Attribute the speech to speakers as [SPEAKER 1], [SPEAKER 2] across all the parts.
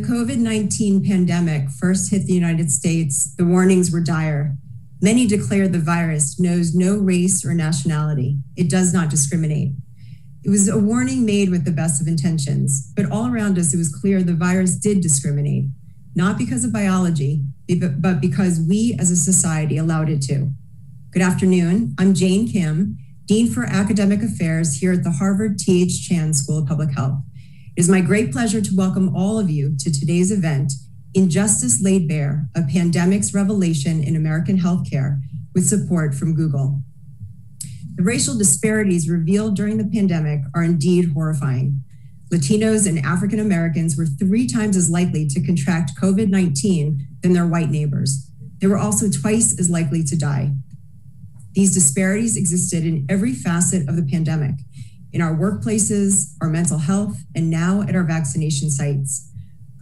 [SPEAKER 1] COVID 19 pandemic first hit the United States, the warnings were dire. Many declared the virus knows no race or nationality, it does not discriminate. It was a warning made with the best of intentions, but all around us, it was clear the virus did discriminate, not because of biology, but because we as a society allowed it to. Good afternoon. I'm Jane Kim, Dean for Academic Affairs here at the Harvard T.H. Chan School of Public Health. It is my great pleasure to welcome all of you to today's event, Injustice Laid Bare, a Pandemic's Revelation in American Healthcare, with support from Google. The racial disparities revealed during the pandemic are indeed horrifying. Latinos and African Americans were three times as likely to contract COVID 19 than their white neighbors. They were also twice as likely to die. These disparities existed in every facet of the pandemic, in our workplaces, our mental health, and now at our vaccination sites.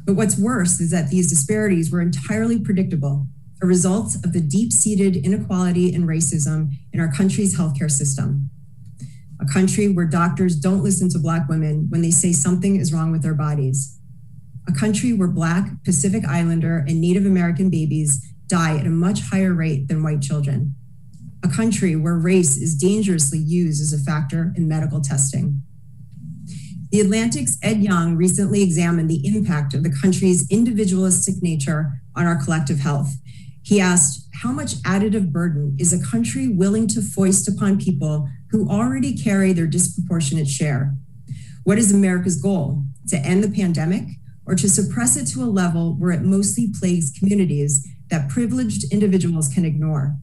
[SPEAKER 1] But what's worse is that these disparities were entirely predictable, a result of the deep seated inequality and racism in our country's healthcare system. A country where doctors don't listen to Black women when they say something is wrong with their bodies. A country where Black, Pacific Islander, and Native American babies die at a much higher rate than white children a country where race is dangerously used as a factor in medical testing. The Atlantic's Ed Yong recently examined the impact of the country's individualistic nature on our collective health. He asked, How much additive burden is a country willing to foist upon people who already carry their disproportionate share? What is America's goal? To end the pandemic or to suppress it to a level where it mostly plagues communities that privileged individuals can ignore?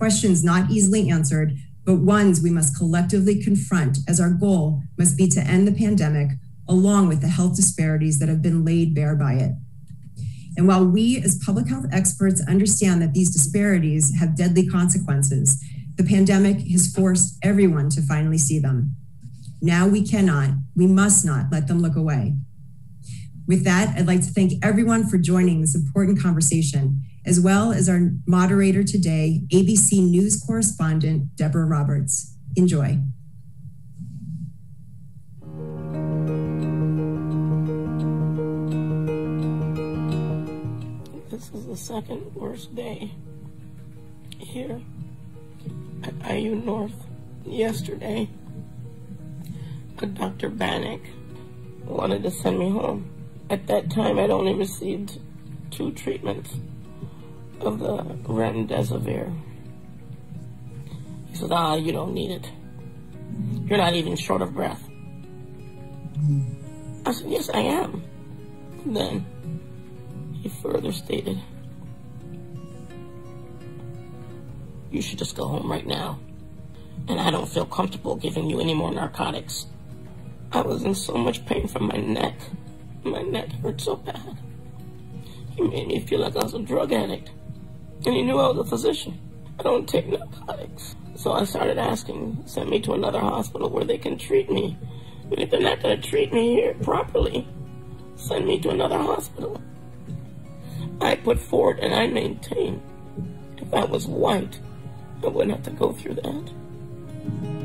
[SPEAKER 1] Questions not easily answered, but ones we must collectively confront as our goal must be to end the pandemic along with the health disparities that have been laid bare by it. And while we as public health experts understand that these disparities have deadly consequences, the pandemic has forced everyone to finally see them. Now we cannot, we must not let them look away. With that, I'd like to thank everyone for joining this important conversation as well as our moderator today, ABC News correspondent Deborah Roberts. Enjoy.
[SPEAKER 2] This is the second worst day here at IU North. Yesterday, Dr. Bannock wanted to send me home. At that time, I'd only received two treatments of the remdesivir. He said, ah, you don't need it. You're not even short of breath. I said, yes, I am. then he further stated, you should just go home right now. And I don't feel comfortable giving you any more narcotics. I was in so much pain from my neck. My neck hurt so bad. He made me feel like I was a drug addict. And he knew I was a physician. I don't take narcotics. So I started asking, send me to another hospital where they can treat me. And if they're not going to treat me here properly, send me to another hospital. I put forward and I maintain if I was white, I wouldn't have to go through that.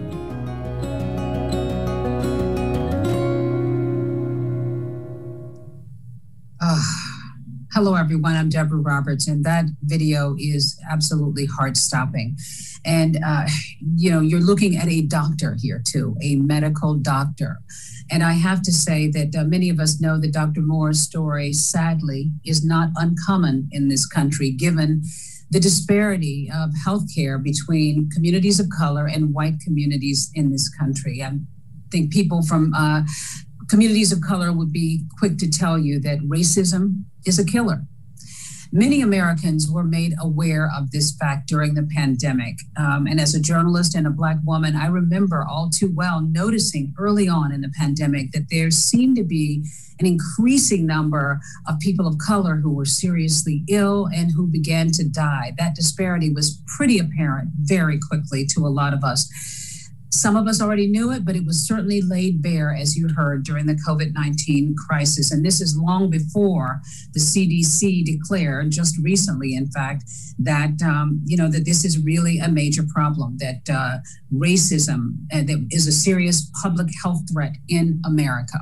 [SPEAKER 3] Hello, everyone. I'm Deborah Roberts, and that video is absolutely heart stopping. And, uh, you know, you're looking at a doctor here, too, a medical doctor. And I have to say that uh, many of us know that Dr. Moore's story, sadly, is not uncommon in this country, given the disparity of healthcare between communities of color and white communities in this country. I think people from uh, communities of color would be quick to tell you that racism is a killer. Many Americans were made aware of this fact during the pandemic. Um, and as a journalist and a Black woman, I remember all too well noticing early on in the pandemic that there seemed to be an increasing number of people of color who were seriously ill and who began to die. That disparity was pretty apparent very quickly to a lot of us. Some of us already knew it, but it was certainly laid bare, as you heard, during the COVID 19 crisis. And this is long before the CDC declared, just recently, in fact, that, um, you know, that this is really a major problem, that uh, racism uh, that is a serious public health threat in America.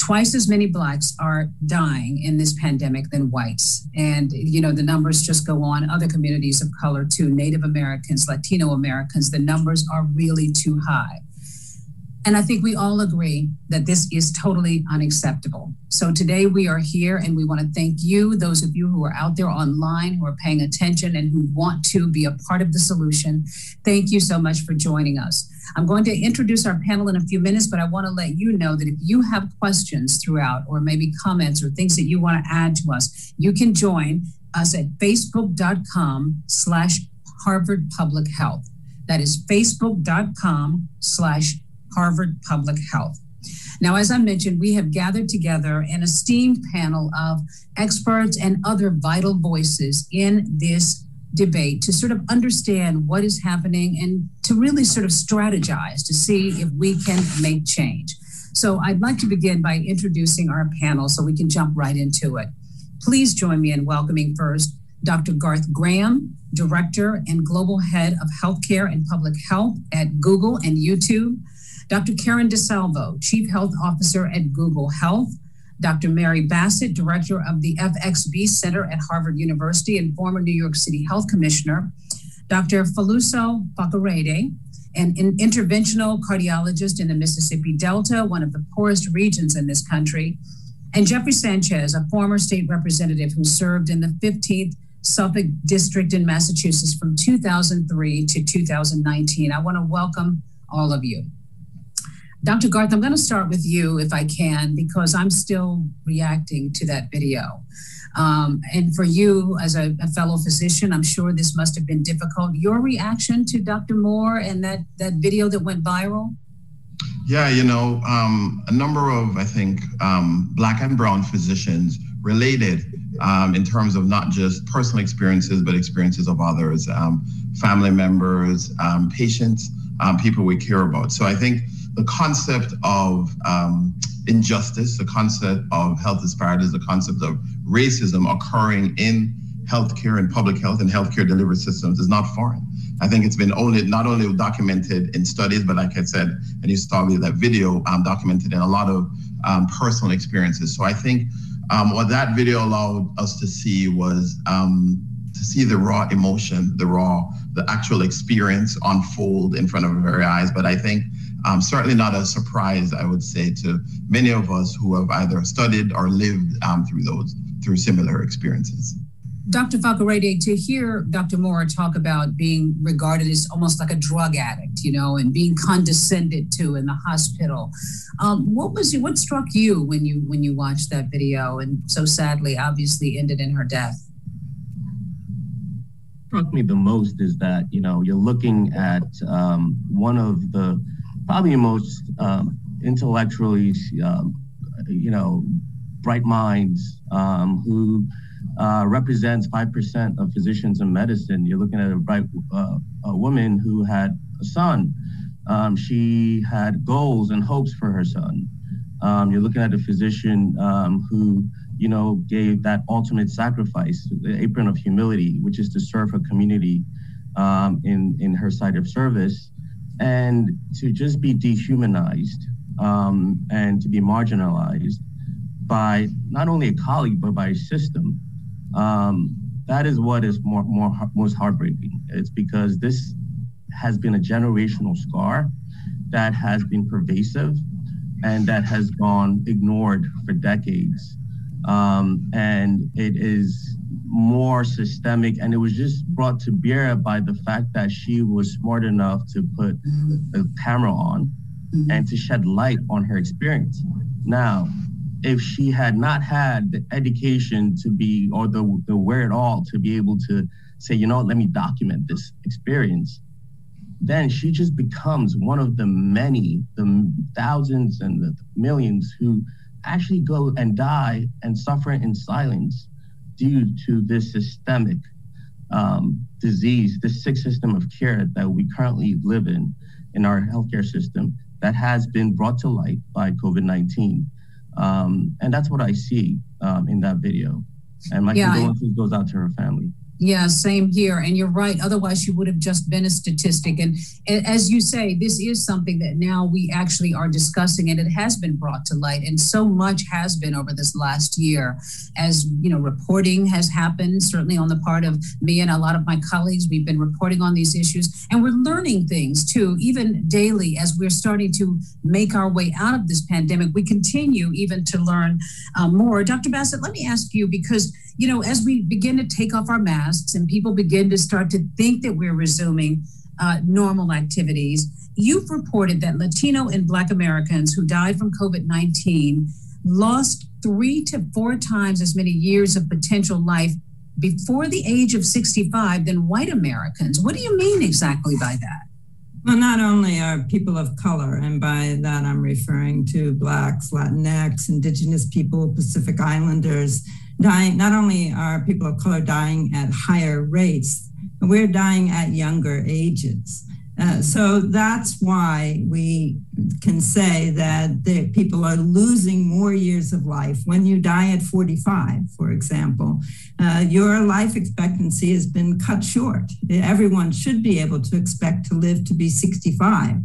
[SPEAKER 3] Twice as many blacks are dying in this pandemic than whites and you know the numbers just go on other communities of color too native americans latino americans the numbers are really too high and I think we all agree that this is totally unacceptable. So today we are here and we want to thank you, those of you who are out there online, who are paying attention and who want to be a part of the solution. Thank you so much for joining us. I'm going to introduce our panel in a few minutes, but I want to let you know that if you have questions throughout or maybe comments or things that you want to add to us, you can join us at facebook.com slash Harvard Public Health. That is facebook.com slash Harvard Public Health. Now, as I mentioned, we have gathered together an esteemed panel of experts and other vital voices in this debate to sort of understand what is happening and to really sort of strategize to see if we can make change. So I'd like to begin by introducing our panel so we can jump right into it. Please join me in welcoming first Dr. Garth Graham, Director and Global Head of Healthcare and Public Health at Google and YouTube. Dr. Karen DeSalvo, Chief Health Officer at Google Health, Dr. Mary Bassett, Director of the FXB Center at Harvard University and former New York City Health Commissioner, Dr. Foluso Fakorede, an interventional cardiologist in the Mississippi Delta, one of the poorest regions in this country, and Jeffrey Sanchez, a former state representative who served in the 15th Suffolk District in Massachusetts from 2003 to 2019. I want to welcome all of you. Dr. Garth, I'm going to start with you if I can, because I'm still reacting to that video. Um, and for you, as a, a, fellow physician, I'm sure this must have been difficult. Your reaction to Dr. Moore and that, that video that went viral?
[SPEAKER 4] Yeah, you know, um, a number of, I think, um, Black and Brown physicians related um, in terms of not just personal experiences, but experiences of others, um, family members, um, patients, people we care about. So I think the concept of um, injustice, the concept of health disparities, the concept of racism occurring in healthcare and public health and healthcare delivery systems is not foreign. I think it's been only not only documented in studies, but like I said, and you saw me that video um, documented in a lot of um, personal experiences. So I think um, what that video allowed us to see was um, to see the raw emotion, the raw, the actual experience unfold in front of our very eyes. But I think um, certainly not a surprise, I would say, to many of us who have either studied or lived um, through those, through similar experiences.
[SPEAKER 3] Dr. Fakorede, to hear Dr. Moore talk about being regarded as almost like a drug addict, you know, and being condescended to in the hospital, um, what was what struck you when you when you watched that video and so sadly, obviously, ended in her death?
[SPEAKER 5] Struck me the most is that you know you're looking at um, one of the probably the most um, intellectually, um, you know, bright minds um, who uh, represents 5% of physicians in medicine. You're looking at a bright uh, a woman who had a son. Um, she had goals and hopes for her son. Um, you're looking at a physician um, who, you know, gave that ultimate sacrifice, the apron of humility, which is to serve her community in, in her site of service and to just be dehumanized um, and to be marginalized by not only a colleague but by a system. Um, that is what is more, more most heartbreaking. It's because this has been a generational scar that has been pervasive and that has gone ignored for decades. Um, and it is more systemic and it was just brought to bear by the fact that she was smart enough to put a camera on and to shed light on her experience. Now if she had not had the education to be or the, the where at all to be able to say you know let me document this experience then she just becomes one of the many the thousands and the millions who actually go and die and suffer in silence due to this systemic um, disease, this sick system of care that we currently live in, in our healthcare system, that has been brought to light by COVID 19. Um, and that's what I see um, in that video. And my yeah, condolences I, goes out to her family.
[SPEAKER 3] Yeah, same here. And you're right. Otherwise, you would have just been a statistic. And as you say, this is something that now we actually are discussing, and it has been brought to light. And so much has been over this last year, as you know, reporting has happened. Certainly on the part of me and a lot of my colleagues, we've been reporting on these issues, and we're learning things too, even daily as we're starting to make our way out of this pandemic. We continue even to learn uh, more. Dr. Bassett, let me ask you because you know, as we begin to take off our masks and people begin to start to think that we're resuming uh, normal activities, you've reported that Latino and Black Americans who died from COVID 19 lost three to four times as many years of potential life before the age of 65 than white Americans. What do you mean exactly by that?
[SPEAKER 6] Well, not only are people of color, and by that I'm referring to Blacks, Latinx, Indigenous people, Pacific Islanders, dying, not only are people of color dying at higher rates, we're dying at younger ages. Uh, so that's why we can say that the, people are losing more years of life. When you die at 45, for example, uh, your life expectancy has been cut short. Everyone should be able to expect to live to be 65.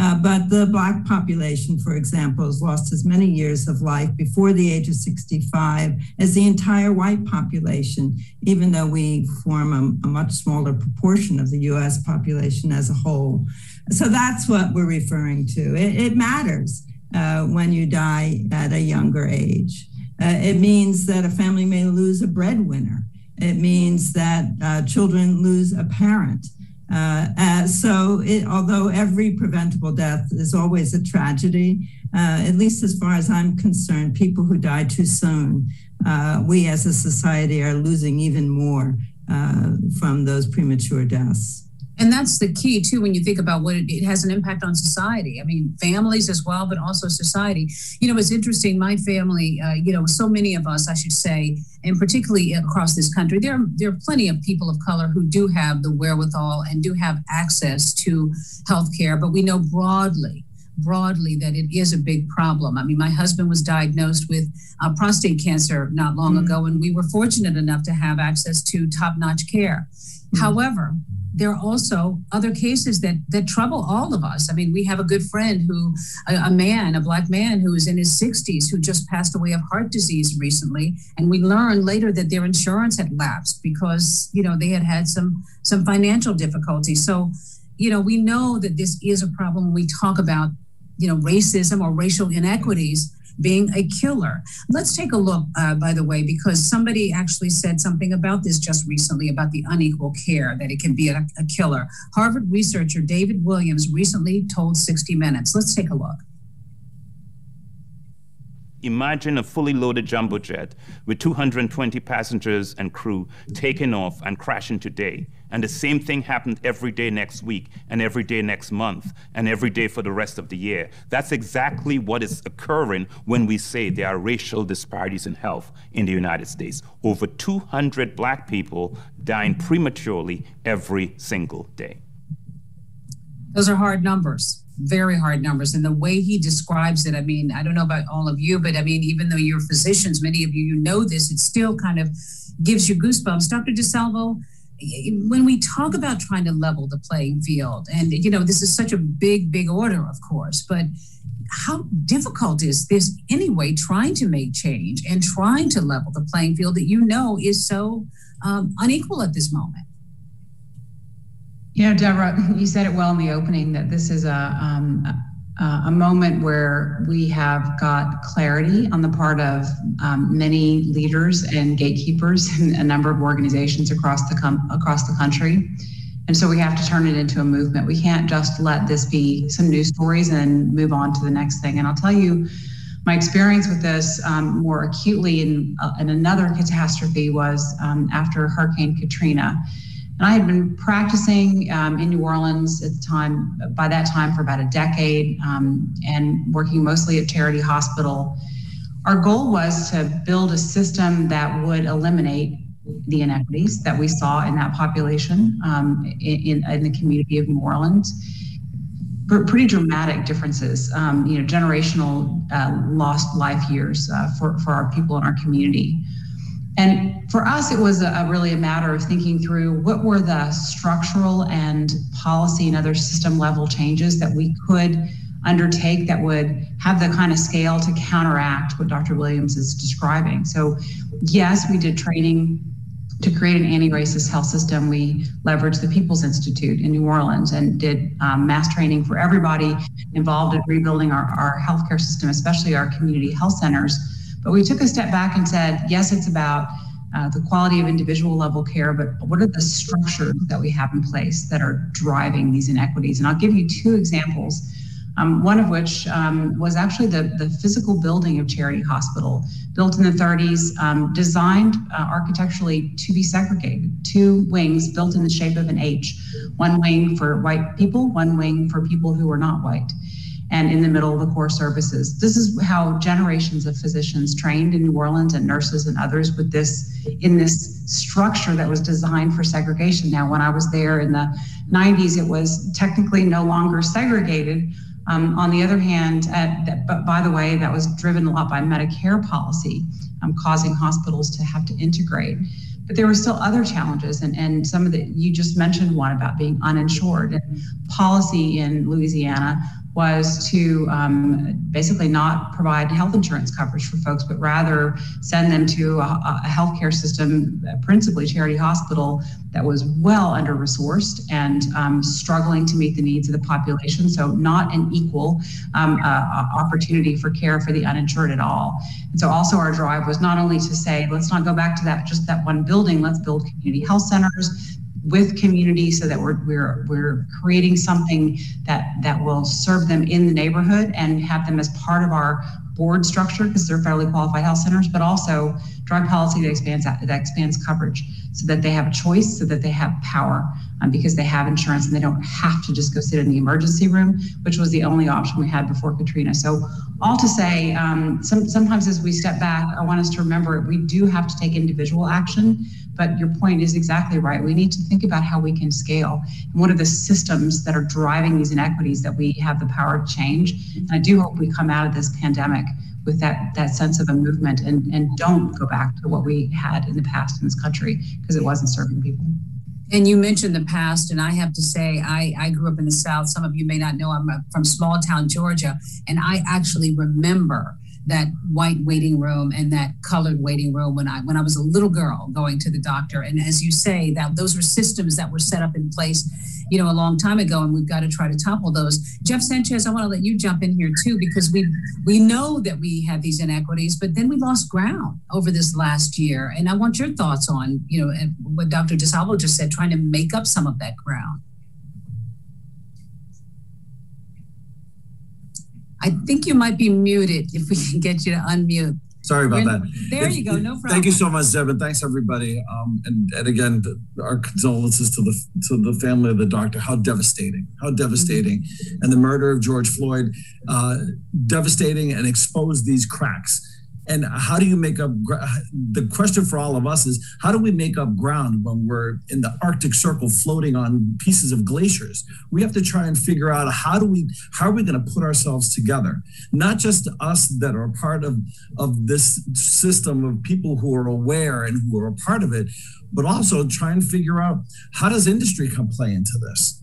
[SPEAKER 6] Uh, but the Black population, for example, has lost as many years of life before the age of 65 as the entire white population, even though we form a, a much smaller proportion of the US population as a whole. So that's what we're referring to. It, it matters uh, when you die at a younger age. Uh, it means that a family may lose a breadwinner. It means that uh, children lose a parent. Uh, uh, so, it, although every preventable death is always a tragedy, uh, at least as far as I'm concerned, people who die too soon, uh, we as a society are losing even more uh, from those premature deaths
[SPEAKER 3] and that's the key too when you think about what it, it, has an impact on society i mean families as well but also society you know it's interesting my family uh, you know so many of us i should say and particularly across this country there, there are plenty of people of color who do have the wherewithal and do have access to health care but we know broadly broadly that it is a big problem. I mean, my husband was diagnosed with uh, prostate cancer not long mm-hmm. ago, and we were fortunate enough to have access to top notch care. Mm-hmm. However, there are also other cases that that trouble all of us. I mean, we have a good friend who, a, a, man, a black man who is in his 60s, who just passed away of heart disease recently, and we learned later that their insurance had lapsed because you know they had had some some financial difficulties. So, you know, we know that this is a problem when we talk about you know racism or racial inequities being a killer. Let's take a look, uh, by the way, because somebody actually said something about this just recently about the unequal care, that it can be a, a killer. Harvard researcher David Williams recently told 60 Minutes. Let's take a look.
[SPEAKER 7] Imagine a fully loaded jumbo jet with 220 passengers and crew taking off and crashing today. And the same thing happened every day next week, and every day next month, and every day for the rest of the year. That's exactly what is occurring when we say there are racial disparities in health in the United States. Over 200 black people dying prematurely every single day.
[SPEAKER 3] Those are hard numbers very hard numbers. And the way he describes it, I mean, I don't know about all of you, but I mean, even though you're physicians, many of you, you know this, it still kind of gives you goosebumps. Dr. DeSalvo, when we talk about trying to level the playing field, and you know, this is such a big, big order, of course, but how difficult is this anyway, trying to make change and trying to level the playing field that you know is so um, unequal at this moment?
[SPEAKER 8] You know, Deborah, you said it well in the opening that this is a, um, a moment where we have got clarity on the part of um, many leaders and gatekeepers in a number of organizations across the com- across the country. And so we have to turn it into a movement. We can't just let this be some news stories and move on to the next thing. And I'll tell you, my experience with this um, more acutely in, uh, in another catastrophe was um, after Hurricane Katrina. And I had been practicing um, in New Orleans at the time, by that time, for about a decade, um, and working mostly at Charity Hospital. Our goal was to build a system that would eliminate the inequities that we saw in that population um, in, in, the community of New Orleans. Pretty dramatic differences, um, you know, generational uh, lost life years uh, for, for our people in our community. And for us, it was a, a, really a matter of thinking through what were the structural and policy and other system level changes that we could undertake that would have the kind of scale to counteract what Dr. Williams is describing. So, yes, we did training to create an anti-racist health system, we leveraged the People's Institute in New Orleans and did um, mass training for everybody involved in rebuilding our, our healthcare system, especially our community health centers. But we took a step back and said, yes, it's about uh, the quality of individual level care, but what are the structures that we have in place that are driving these inequities? And I'll give you two examples um, one of which um, was actually the, the physical building of Charity Hospital, built in the 30s, um, designed uh, architecturally to be segregated. Two wings built in the shape of an H, one wing for white people, one wing for people who were not white and in the middle of the core services. This is how generations of physicians trained in New Orleans and nurses and others with this in this structure that was designed for segregation. Now, when I was there in the 90s, it was technically no longer segregated, um, on the other hand, that, but by the way, that was driven a lot by Medicare policy, um, causing hospitals to have to integrate. But there were still other challenges, and, and some of the, you just mentioned one about being uninsured. And policy in Louisiana was to um, basically not provide health insurance coverage for folks, but rather send them to a, a healthcare system, principally charity hospital, that was well under resourced and um, struggling to meet the needs of the population. So, not an equal um, uh, opportunity for care for the uninsured at all. And so, also our drive was not only to say, let's not go back to that just that one building, let's build community health centers with community so that we're we're we're creating something that that will serve them in the neighborhood and have them as part of our board structure because they're federally qualified health centers, but also drug policy that expands that expands coverage so that they have a choice, so that they have power um, because they have insurance and they don't have to just go sit in the emergency room, which was the only option we had before Katrina. So all to say, um, some, sometimes as we step back, I want us to remember we do have to take individual action but your point is exactly right. We need to think about how we can scale and what are the systems that are driving these inequities that we have the power to change. And I do hope we come out of this pandemic with that that sense of a movement and and don't go back to what we had in the past in this country because it wasn't serving people.
[SPEAKER 3] And you mentioned the past, and I have to say, I, I grew up in the South. Some of you may not know I'm uh, from small town Georgia, and I actually remember that white waiting room and that colored waiting room when I when I was a little girl going to the doctor. And as you say, that those were systems that were set up in place, you know, a long time ago, and we've got to try to topple those. Jeff Sanchez, I want to let you jump in here too, because we we know that we have these inequities, but then we lost ground over this last year. And I want your thoughts on, you know, what Dr. DeSalvo just said, trying to make up some of that ground. I think you might be muted if we can get you to unmute.
[SPEAKER 9] Sorry about that.
[SPEAKER 3] There you go. No problem.
[SPEAKER 9] Thank you so much, Devin. Thanks everybody. Um, and, and again, our condolences to the to the family of the doctor. How devastating! How devastating! And the murder of George Floyd, uh, devastating, and exposed these cracks and how do you make up the question for all of us is how do we make up ground when we're in the arctic circle floating on pieces of glaciers? We have to try and figure out how do we how are we going to put ourselves together? Not just us that are part of of this system of people who are aware and who are a part of it but also try and figure out how does industry come play into this?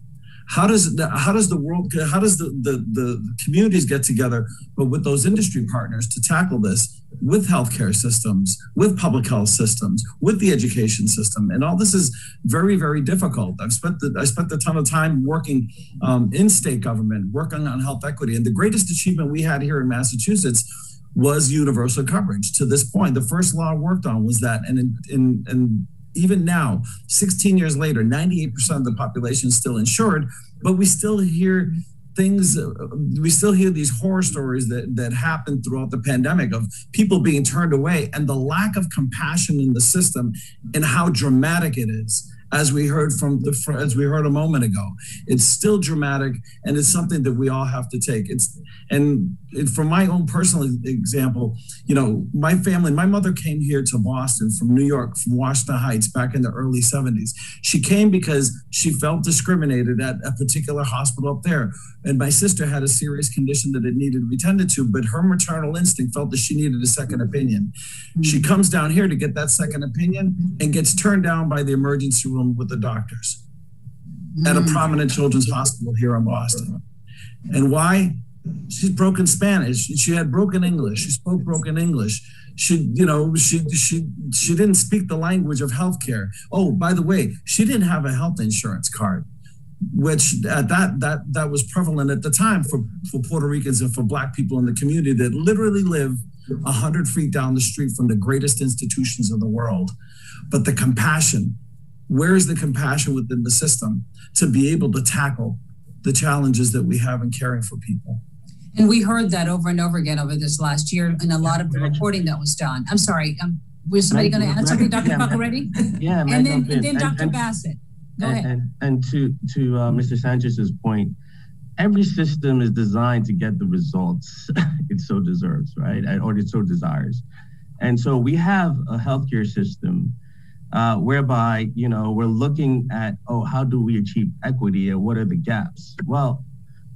[SPEAKER 9] How does the, how does the world how does the, the the communities get together but with those industry partners to tackle this with healthcare systems with public health systems with the education system. And all this is very very difficult. I've spent the, i spent a ton of time working um, in state government working on health equity. And the greatest achievement we had here in massachusetts was universal coverage. To this point the first law I worked on was that and in, in, even now, 16 years later, 98% of the population is still insured, but we still hear things uh, we still hear these horror stories that that happen throughout the pandemic of people being turned away and the lack of compassion in the system and how dramatic it is as we heard from the as we heard a moment ago. It's still dramatic and it's something that we all have to take. It's and from my own personal example, you know, my family, my mother came here to Boston from New York, from Washington Heights back in the early 70s. She came because she felt discriminated at a particular hospital up there. And my sister had a serious condition that it needed to be tended to, but her maternal instinct felt that she needed a second opinion. Mm-hmm. She comes down here to get that second opinion and gets turned down by the emergency room with the doctors mm-hmm. at a mm. prominent children's hospital here in Boston. And why? She's broken Spanish. She had broken English. She spoke broken English. She, you know, she she she didn't speak the language of healthcare. Oh, by the way, she didn't have a health insurance card, which at that that that was prevalent at the time for for Puerto Ricans and for Black people in the community that literally live a hundred feet down the street from the greatest institutions in the world. But the compassion, where is the compassion within the system to be able to tackle the challenges that we have in caring for people?
[SPEAKER 3] And we heard that over and over again over this last year and a lot of the reporting that was done. I'm sorry, um, was somebody going to add something, Dr. Yeah, already?
[SPEAKER 5] Yeah,
[SPEAKER 3] and then, and then Dr. And, Bassett. Go
[SPEAKER 5] and,
[SPEAKER 3] ahead.
[SPEAKER 5] And, and to, to uh, Mr. Sanchez's point, every system is designed to get the results it so deserves, right? Or it so desires. And so we have a healthcare system uh, whereby, you know, we're looking at, oh, how do we achieve equity and what are the gaps? Well,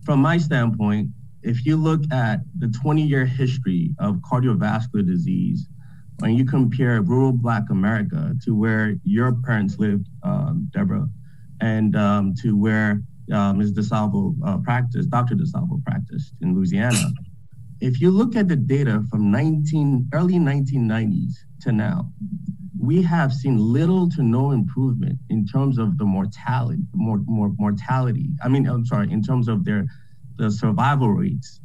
[SPEAKER 5] from my standpoint, if you look at the 20 year history of cardiovascular disease, when you compare rural Black America to where your parents lived, um, Deborah, and um, to where uh, Ms. DeSalvo uh, practiced, Dr. DeSalvo practiced in Louisiana, if you look at the data from 19, early 1990s to now, we have seen little to no improvement in terms of the mortality, more, more mortality. I mean, I'm sorry, in terms of their the survival rates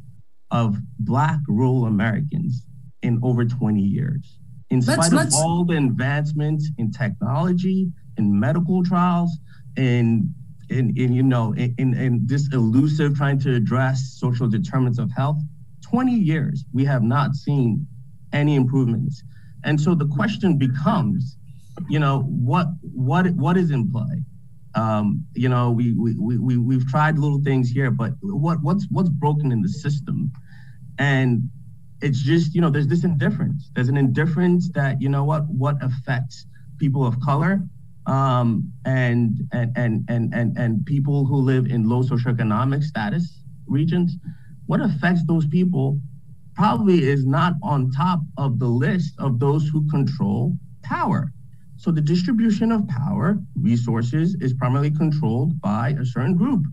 [SPEAKER 5] of Black rural Americans in over 20 years. In spite let's, of let's... all the advancements in technology, in medical trials, in in, in you know in, in this elusive trying to address social determinants of health, 20 years we have not seen any improvements. And so the question becomes, you know, what what what is in play? Um, you know, we, we, we, we've tried little things here, but what, what's, what's broken in the system? And it's just, you know, there's this indifference. There's an indifference that, you know what, what affects people of color um, and, and, and, and, and, and people who live in low socioeconomic status regions, what affects those people probably is not on top of the list of those who control power. So the distribution of power, resources, is primarily controlled by a certain group.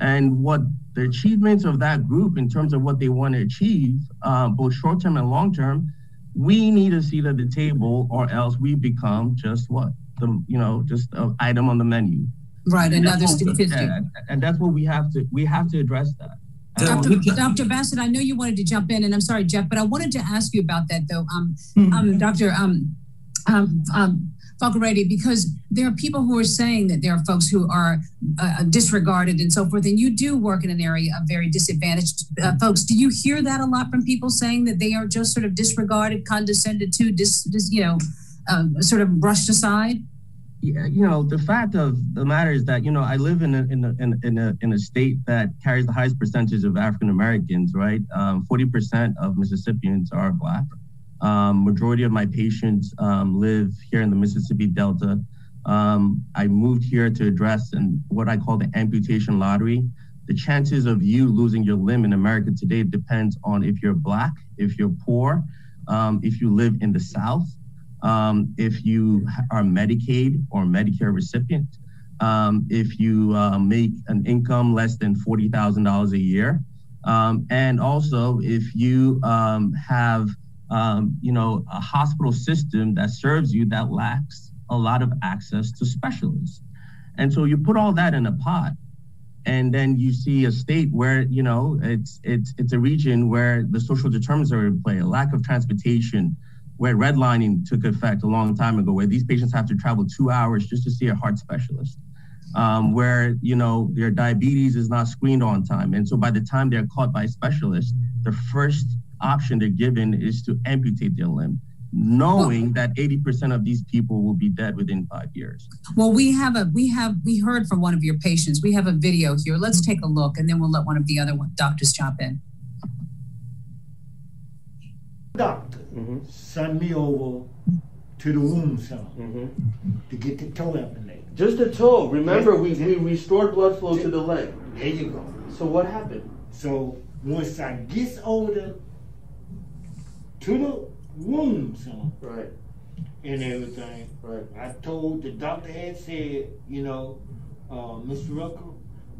[SPEAKER 5] And what the achievements of that group in terms of what they want to achieve, uh, both short term and long term, we need a seat at the table, or else we become just what the you know just an item on the menu.
[SPEAKER 3] Right, and another statistic.
[SPEAKER 5] And, and that's what we have to we have to address that.
[SPEAKER 3] Dr. Dr. Bassett, I know you wanted to jump in, and I'm sorry, Jeff, but I wanted to ask you about that though. Um, mm-hmm. um Dr. Um, um, um, Fakorede, because there are people who are saying that there are folks who are uh, disregarded and so forth. And you do work in an area of very disadvantaged uh, folks. Do you hear that a lot from people saying that they are just sort of disregarded, condescended to, dis, dis you know, um, sort of brushed aside?
[SPEAKER 5] Yeah, you know, the fact of the matter is that, you know, I live in a, in a, in a, in a state that carries the highest percentage of African Americans, right? Um, 40% of Mississippians are Black. Um, majority of my patients um, live here in the Mississippi Delta. Um, I moved here to address and what I call the amputation lottery. The chances of you losing your limb in America today depends on if you're black, if you're poor, um, if you live in the South, um, if you are Medicaid or Medicare recipient, um, if you uh, make an income less than $40,000 a year, and also if you have um, you know, a hospital system that serves you that lacks a lot of access to specialists. And so you put all that in a pot, and then you see a state where you know it's it's it's a region where the social determinants are in play, a lack of transportation, where redlining took effect a long time ago, where these patients have to travel two hours just to see a heart specialist. Um, where you know their diabetes is not screened on time, and so by the time they're caught by a specialist, the first option they're given is to amputate their limb knowing that 80% of these people will be dead within five years
[SPEAKER 3] well we have a we have we heard from one of your patients we have a video here let's take a look and then we'll let one of the other doctors jump in
[SPEAKER 10] doctor mm-hmm. sent me over to the wound center mm-hmm. to get the toe amputated.
[SPEAKER 11] Just the toe. Remember, we, we restored blood flow to the leg.
[SPEAKER 10] There you go.
[SPEAKER 11] So what happened?
[SPEAKER 10] So once I get over the, to the wound center,
[SPEAKER 11] right,
[SPEAKER 10] and everything,
[SPEAKER 11] right,
[SPEAKER 10] I told the doctor had said, you know, uh, Mr. Rucker,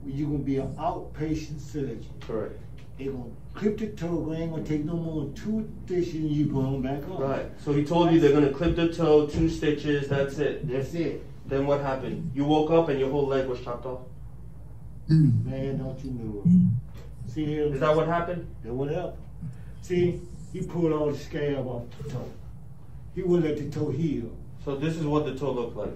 [SPEAKER 10] you're gonna be an outpatient surgeon.
[SPEAKER 11] Correct.
[SPEAKER 10] They're gonna clip the toe, ain't gonna take no more than two stitches and you going back on.
[SPEAKER 11] Right. So he told you they're gonna clip the toe, two stitches, that's it.
[SPEAKER 10] That's it.
[SPEAKER 11] Then what happened? You woke up and your whole leg was chopped off?
[SPEAKER 10] Man, don't you know it. Mm. See here?
[SPEAKER 11] Is that what happened?
[SPEAKER 10] That what happened. See, he pulled all the scab off the toe. He wouldn't let the toe heal.
[SPEAKER 11] So this is what the toe looked like.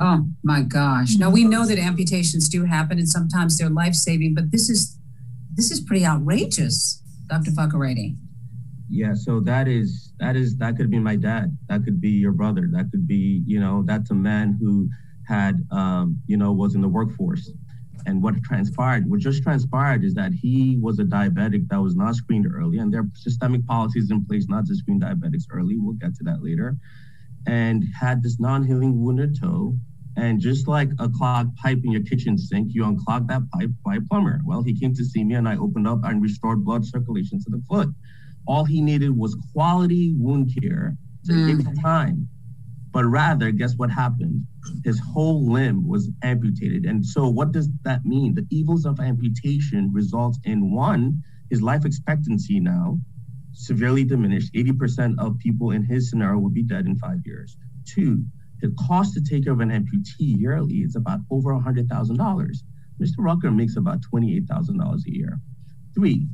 [SPEAKER 3] Oh my gosh. Now we know that amputations do happen and sometimes they're life-saving, but this is this is pretty outrageous, Dr. Fakorede.
[SPEAKER 5] Yeah, so that is that is that could be my dad. That could be your brother. That could be, you know, that's a man who had um, you know, was in the workforce. And what transpired, what just transpired is that he was a diabetic that was not screened early, and there are systemic policies in place not to screen diabetics early. We'll get to that later. And had this non-healing wounded toe and just like a clogged pipe in your kitchen sink, you unclog that pipe by a plumber. Well, he came to see me and I opened up and restored blood circulation to the foot. All he needed was quality wound care to mm. take time. But rather, guess what happened? His whole limb was amputated. And so, what does that mean? The evils of amputation results in one, his life expectancy now severely diminished. 80% of people in his scenario will be dead in five years. Two, the cost to take care of an amputee yearly is about over $100,000. Mr. Rucker makes about $28,000 a year. Three,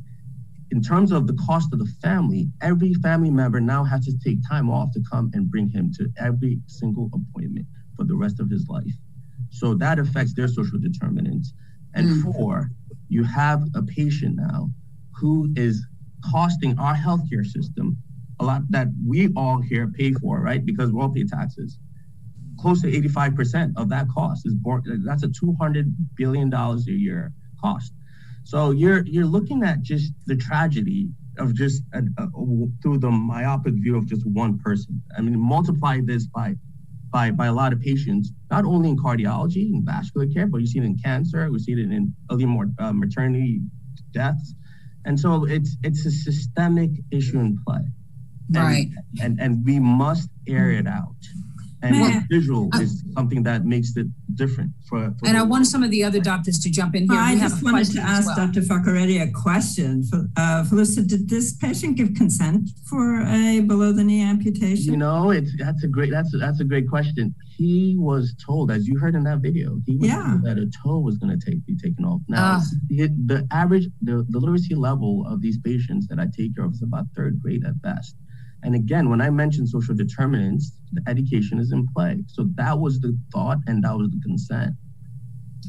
[SPEAKER 5] in terms of the cost of the family, every family member now has to take time off to come and bring him to every single appointment for the rest of his life. So that affects their social determinants. And mm. four, you have a patient now who is costing our healthcare system a lot that we all here pay for, right? Because we all pay taxes close to 85% of that cost is borne, that's a 200 billion dollars a year cost. So you're you're looking at just the tragedy of just a, a, through the myopic view of just one person. I mean, multiply this by by by a lot of patients, not only in cardiology and vascular care, but you see it in cancer, we see it in early mort, uh, maternity deaths, and so it's it's a systemic issue in play,
[SPEAKER 3] and, right?
[SPEAKER 5] And and we must air it out and Man. visual is something that makes it different for, for
[SPEAKER 3] and i want some of the other doctors to jump in here
[SPEAKER 6] i just wanted to ask well. dr fakorede a question uh, foluso did this patient give consent for a below the knee amputation
[SPEAKER 5] you know it's that's a great that's a, that's a great question he was told as you heard in that video he was yeah. told that a toe was going to take be taken off now uh, the average the, the literacy level of these patients that i take care of is about third grade at best and again, when I mentioned social determinants, the education is in play. So that was the thought and that was the consent.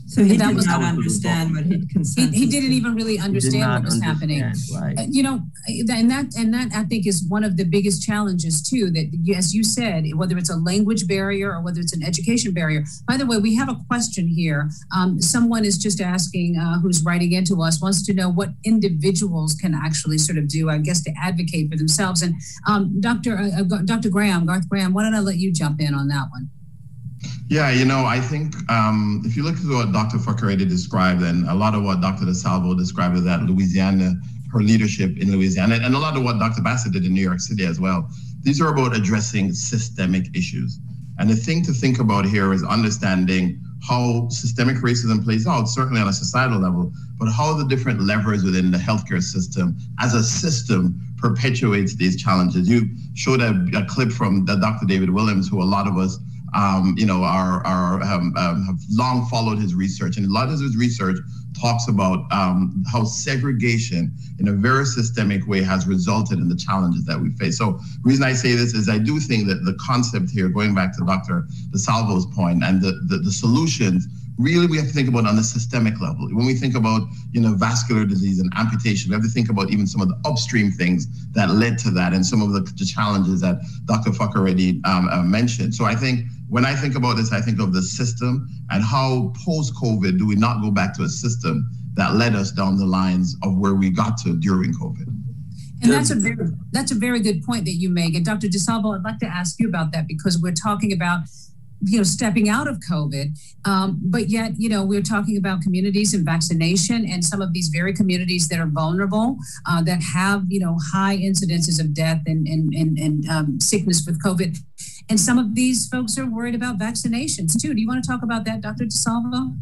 [SPEAKER 6] So he that did not understand what he'd consented.
[SPEAKER 3] He, he didn't even really understand what was happening.
[SPEAKER 5] Right.
[SPEAKER 3] Uh, you know, and that and that I think is one of the biggest challenges too. That as you said, whether it's a language barrier or whether it's an education barrier. By the way, we have a question here. Um, someone is just asking, uh, who's writing into us, wants to know what individuals can actually sort of do, I guess, to advocate for themselves. And um, Dr. Uh, uh Dr. Graham, Garth Graham, why don't I let you jump in on that one?
[SPEAKER 4] Yeah, you know, I think um, if you look at what Dr. Fakorede described and a lot of what Dr. DeSalvo described that Louisiana, her leadership in Louisiana, and a lot of what Dr. Bassett did in New York City as well, these are about addressing systemic issues. And the thing to think about here is understanding how systemic racism plays out, certainly on a societal level, but how the different levers within the healthcare system as a system perpetuates these challenges. You showed a, a clip from Dr. David Williams, who a lot of us um, you know, are, are um, have long followed his research, and a lot of his research talks about um, how segregation, in a very systemic way, has resulted in the challenges that we face. So, the reason I say this is I do think that the concept here, going back to Dr. DeSalvo's point, and the, the, the solutions really we have to think about on the systemic level. When we think about, you know, vascular disease and amputation, we have to think about even some of the upstream things that led to that and some of the, the challenges that Dr. Fakorede um, uh, mentioned. So I think when I think about this, I think of the system and how post-COVID do we not go back to a system that led us down the lines of where we got to during COVID.
[SPEAKER 3] And that's a very that's a very good point that you make. And Dr. DeSalvo, I'd like to ask you about that because we're talking about you know stepping out of covid um, but yet you know we're talking about communities and vaccination and some of these very communities that are vulnerable uh, that have you know high incidences of death and and and, and um, sickness with covid and some of these folks are worried about vaccinations too. Do you want to talk about that dr desalvo?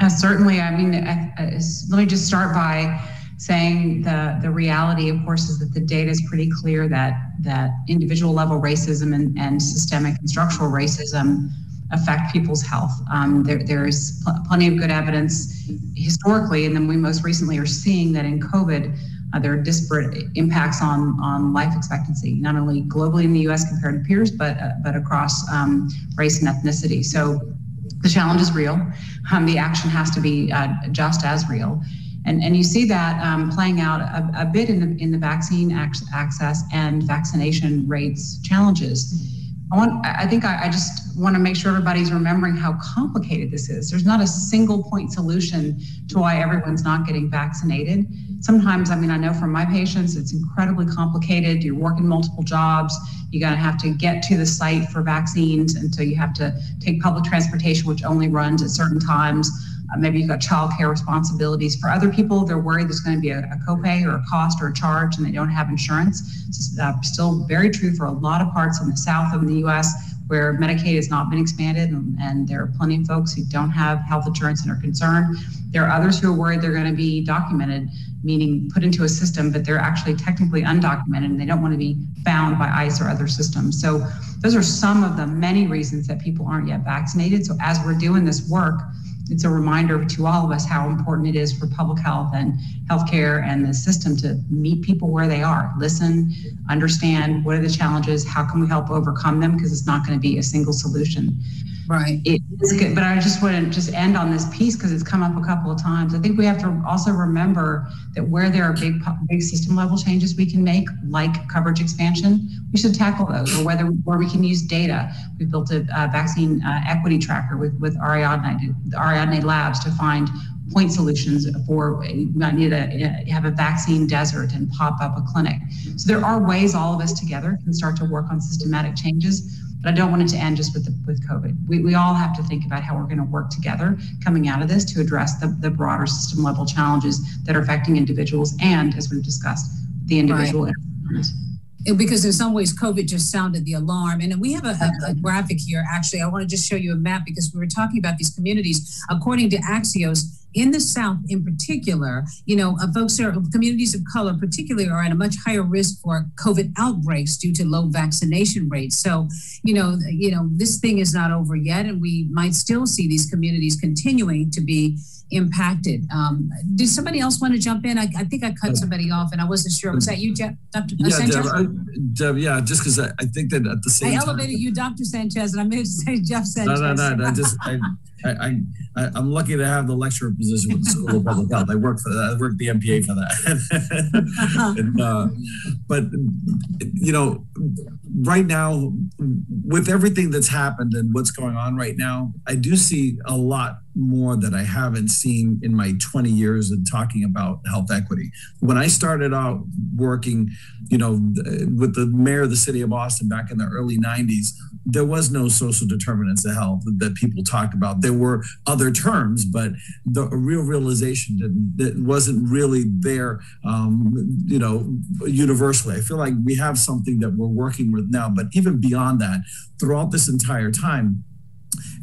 [SPEAKER 8] Uh, certainly. I mean I, I, let me just start by saying the the reality, of course, is that the data is pretty clear that that individual level racism and, and systemic and structural racism affect people's health. Um, there, there's pl- plenty of good evidence historically, and then we most recently are seeing that in COVID, uh, there are disparate impacts on on life expectancy, not only globally in the U.S. compared to peers, but uh, but across um, race and ethnicity. So the challenge is real. Um, the action has to be uh, just as real. And, and you see that um, playing out a, a, bit in the, in the vaccine access and vaccination rates challenges. I want, I think I, I just want to make sure everybody's remembering how complicated this is. There's not a single point solution to why everyone's not getting vaccinated. Sometimes, I mean, I know from my patients, it's incredibly complicated. You're working multiple jobs. You're going to have to get to the site for vaccines, and so you have to take public transportation, which only runs at certain times. Uh, maybe you've got childcare responsibilities. For other people, they're worried there's going to be a, a copay or a cost or a charge and they don't have insurance. It's uh, still very true for a lot of parts in the South of the US where Medicaid has not been expanded and, and there are plenty of folks who don't have health insurance and are concerned. There are others who are worried they're going to be documented, meaning put into a system, but they're actually technically undocumented and they don't want to be found by ICE or other systems. So those are some of the many reasons that people aren't yet vaccinated. So as we're doing this work, it's a reminder to all of us how important it is for public health and healthcare and the system to meet people where they are, listen, understand what are the challenges, how can we help overcome them, because it's not going to be a single solution.
[SPEAKER 3] Right.
[SPEAKER 8] It is good, but I just want to just end on this piece because it's come up a couple of times. I think we have to also remember that where there are big, big system level changes we can make, like coverage expansion, we should tackle those. Or whether where we can use data. We built a, a vaccine uh, equity tracker with with Ariadne, Ariadne Labs to find point solutions for you might need to have a vaccine desert and pop up a clinic. So there are ways all of us together can start to work on systematic changes but I don't want it to end just with the, with COVID. We, we all have to think about how we're going to work together coming out of this to address the, the broader system level challenges that are affecting individuals and, as we've discussed, the individual right
[SPEAKER 3] because in some ways COVID just sounded the alarm. And we have a, a, a, graphic here. Actually, I want to just show you a map because we were talking about these communities. According to Axios, in the South, in particular, you know, uh, folks are communities of color, particularly, are at a much higher risk for COVID outbreaks due to low vaccination rates. So, you know, you know, this thing is not over yet, and we might still see these communities continuing to be impacted. Um, did somebody else want to jump in? I, I, think I cut somebody off, and I wasn't sure. Was that you, Jeff, Dr.
[SPEAKER 9] Yeah, Sanchez? Deb, I, Deb, yeah, just because I, I, think that at the same
[SPEAKER 3] I elevated time, you, Dr. Sanchez, and I meant to say Jeff Sanchez.
[SPEAKER 9] No, no, no. I just I, I, I, am lucky to have the lecturer position with the School of Public Health. I work for that. I work the MPA for that. and, uh, but you know, right now, with everything that's happened and what's going on right now, I do see a lot more that I haven't seen in my 20 years of talking about health equity. When I started out working, you know, with the mayor of the city of Boston back in the early 90s, there was no social determinants of health that people talked about. There were other terms, but the real realization that, that wasn't really there, um, you know, universally. I feel like we have something that we're working with now, but even beyond that, throughout this entire time,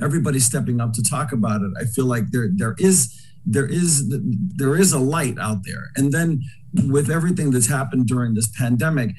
[SPEAKER 9] everybody's stepping up to talk about it. I feel like there there is there is there is a light out there, and then with everything that's happened during this pandemic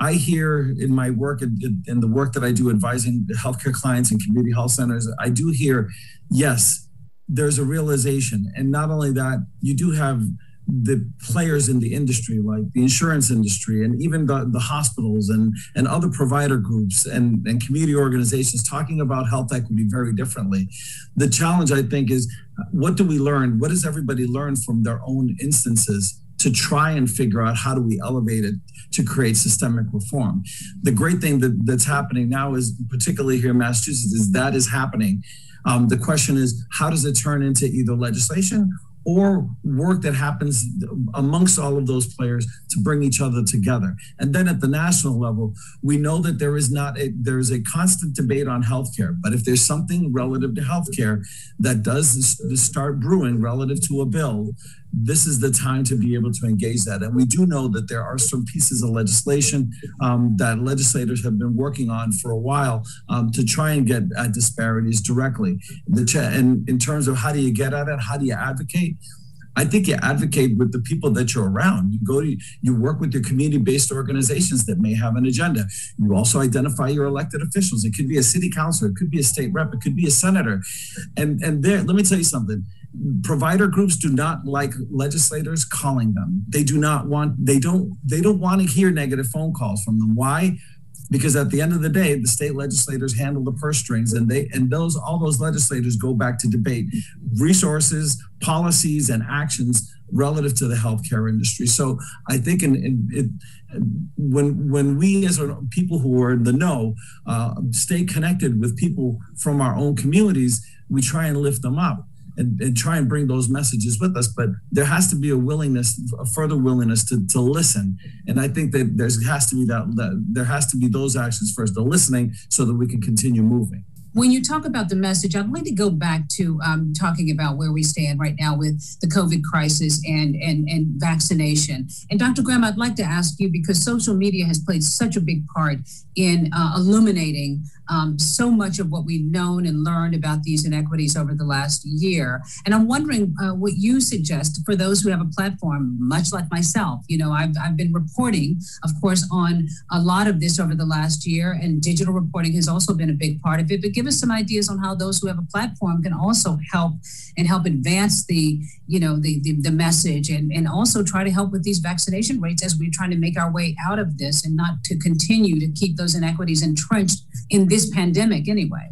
[SPEAKER 9] I hear in my work and in the work that I do advising healthcare clients and community health centers, I do hear, yes, there's a realization. And not only that, you do have the players in the industry, like the insurance industry and even the, the hospitals and, and other provider groups and, and community organizations talking about health equity very differently. The challenge, I think, is what do we learn? What does everybody learn from their own instances? To try and figure out how do we elevate it to create systemic reform. The great thing that, that's happening now is, particularly here in Massachusetts, is that is happening. Um, the question is, how does it turn into either legislation or work that happens amongst all of those players to bring each other together. And then at the national level, we know that there is not a, there is a constant debate on healthcare. But if there's something relative to healthcare that does start brewing relative to a bill, this is the time to be able to engage that. And we do know that there are some pieces of legislation um, that legislators have been working on for a while um, to try and get at disparities directly. The ch- and in terms of how do you get at it, how do you advocate? I think you advocate with the people that you're around. You go to, you work with your community-based organizations that may have an agenda. You also identify your elected officials. It could be a city councilor, it could be a state rep, it could be a senator. And and there, let me tell you something provider groups do not like legislators calling them. They do not want they don't they don't want to hear negative phone calls from them. Why? Because at the end of the day the state legislators handle the purse strings and they and those all those legislators go back to debate resources policies and actions relative to the healthcare industry. So i think in, in it, when when we as people who are in the know uh, stay connected with people from our own communities we try and lift them up and, and try and bring those messages with us. But there has to be a willingness, a further willingness to, to listen. And I think that there has to be that, that there has to be those actions first, the listening, so that we can continue moving.
[SPEAKER 3] When you talk about the message, I'd like to go back to um, talking about where we stand right now with the COVID crisis and, and, and vaccination. And Dr. Graham, I'd like to ask you because social media has played such a big part in uh, illuminating um, so much of what we've known and learned about these inequities over the last year. And I'm wondering uh, what you suggest for those who have a platform, much like myself. You know, I've, I've been reporting, of course, on a lot of this over the last year, and digital reporting has also been a big part of it. But give us some ideas on how those who have a platform can also help and help advance the, you know, the, the, the message and, and also try to help with these vaccination rates as we're trying to make our way out of this and not to continue to keep those inequities entrenched in this pandemic anyway.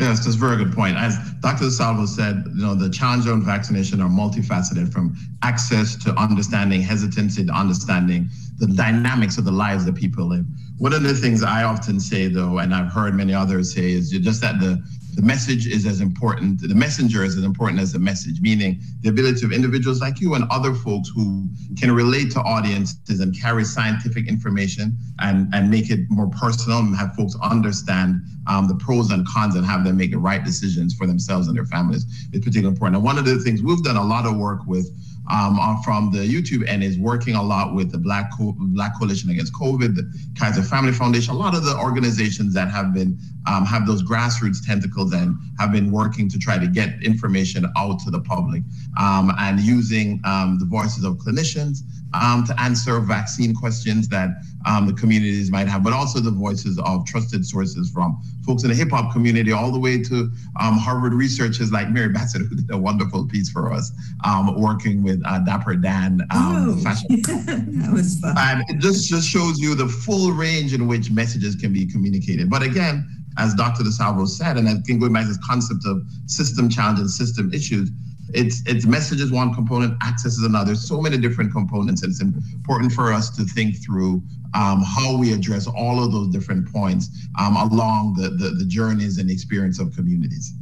[SPEAKER 4] Yes, that's a very good point. As Dr. DeSalvo said, you know, the challenges around vaccination are multifaceted from access to understanding, hesitancy to understanding the dynamics of the lives that people live. One of the things I often say, though, and I've heard many others say, is just that the the message is as important, the messenger is as important as the message, meaning the ability of individuals like you and other folks who can relate to audiences and carry scientific information and, and make it more personal and have folks understand um, the pros and cons and have them make the right decisions for themselves and their families is particularly important. And one of the things we've done a lot of work with um, from the YouTube and is working a lot with the Black Co- Black Coalition Against COVID, the Kaiser Family Foundation, a lot of the organizations that have been um, have those grassroots tentacles and have been working to try to get information out to the public um, and using um, the voices of clinicians um, to answer vaccine questions that um, the communities might have, but also the voices of trusted sources from folks in the hip hop community, all the way to um, Harvard researchers like Mary Bassett, who did a wonderful piece for us, um, working with uh, Dapper Dan. Um, oh, that was fun. And it just, just shows you the full range in which messages can be communicated. But again, as Dr. DeSalvo said, and I think going back to this concept of system challenge and system issues, it's it's message is one component, access is another. So many different components, and it's important for us to think through um, how we address all of those different points um, along the, the, the journeys and experience of communities.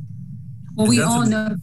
[SPEAKER 3] Well, we all know.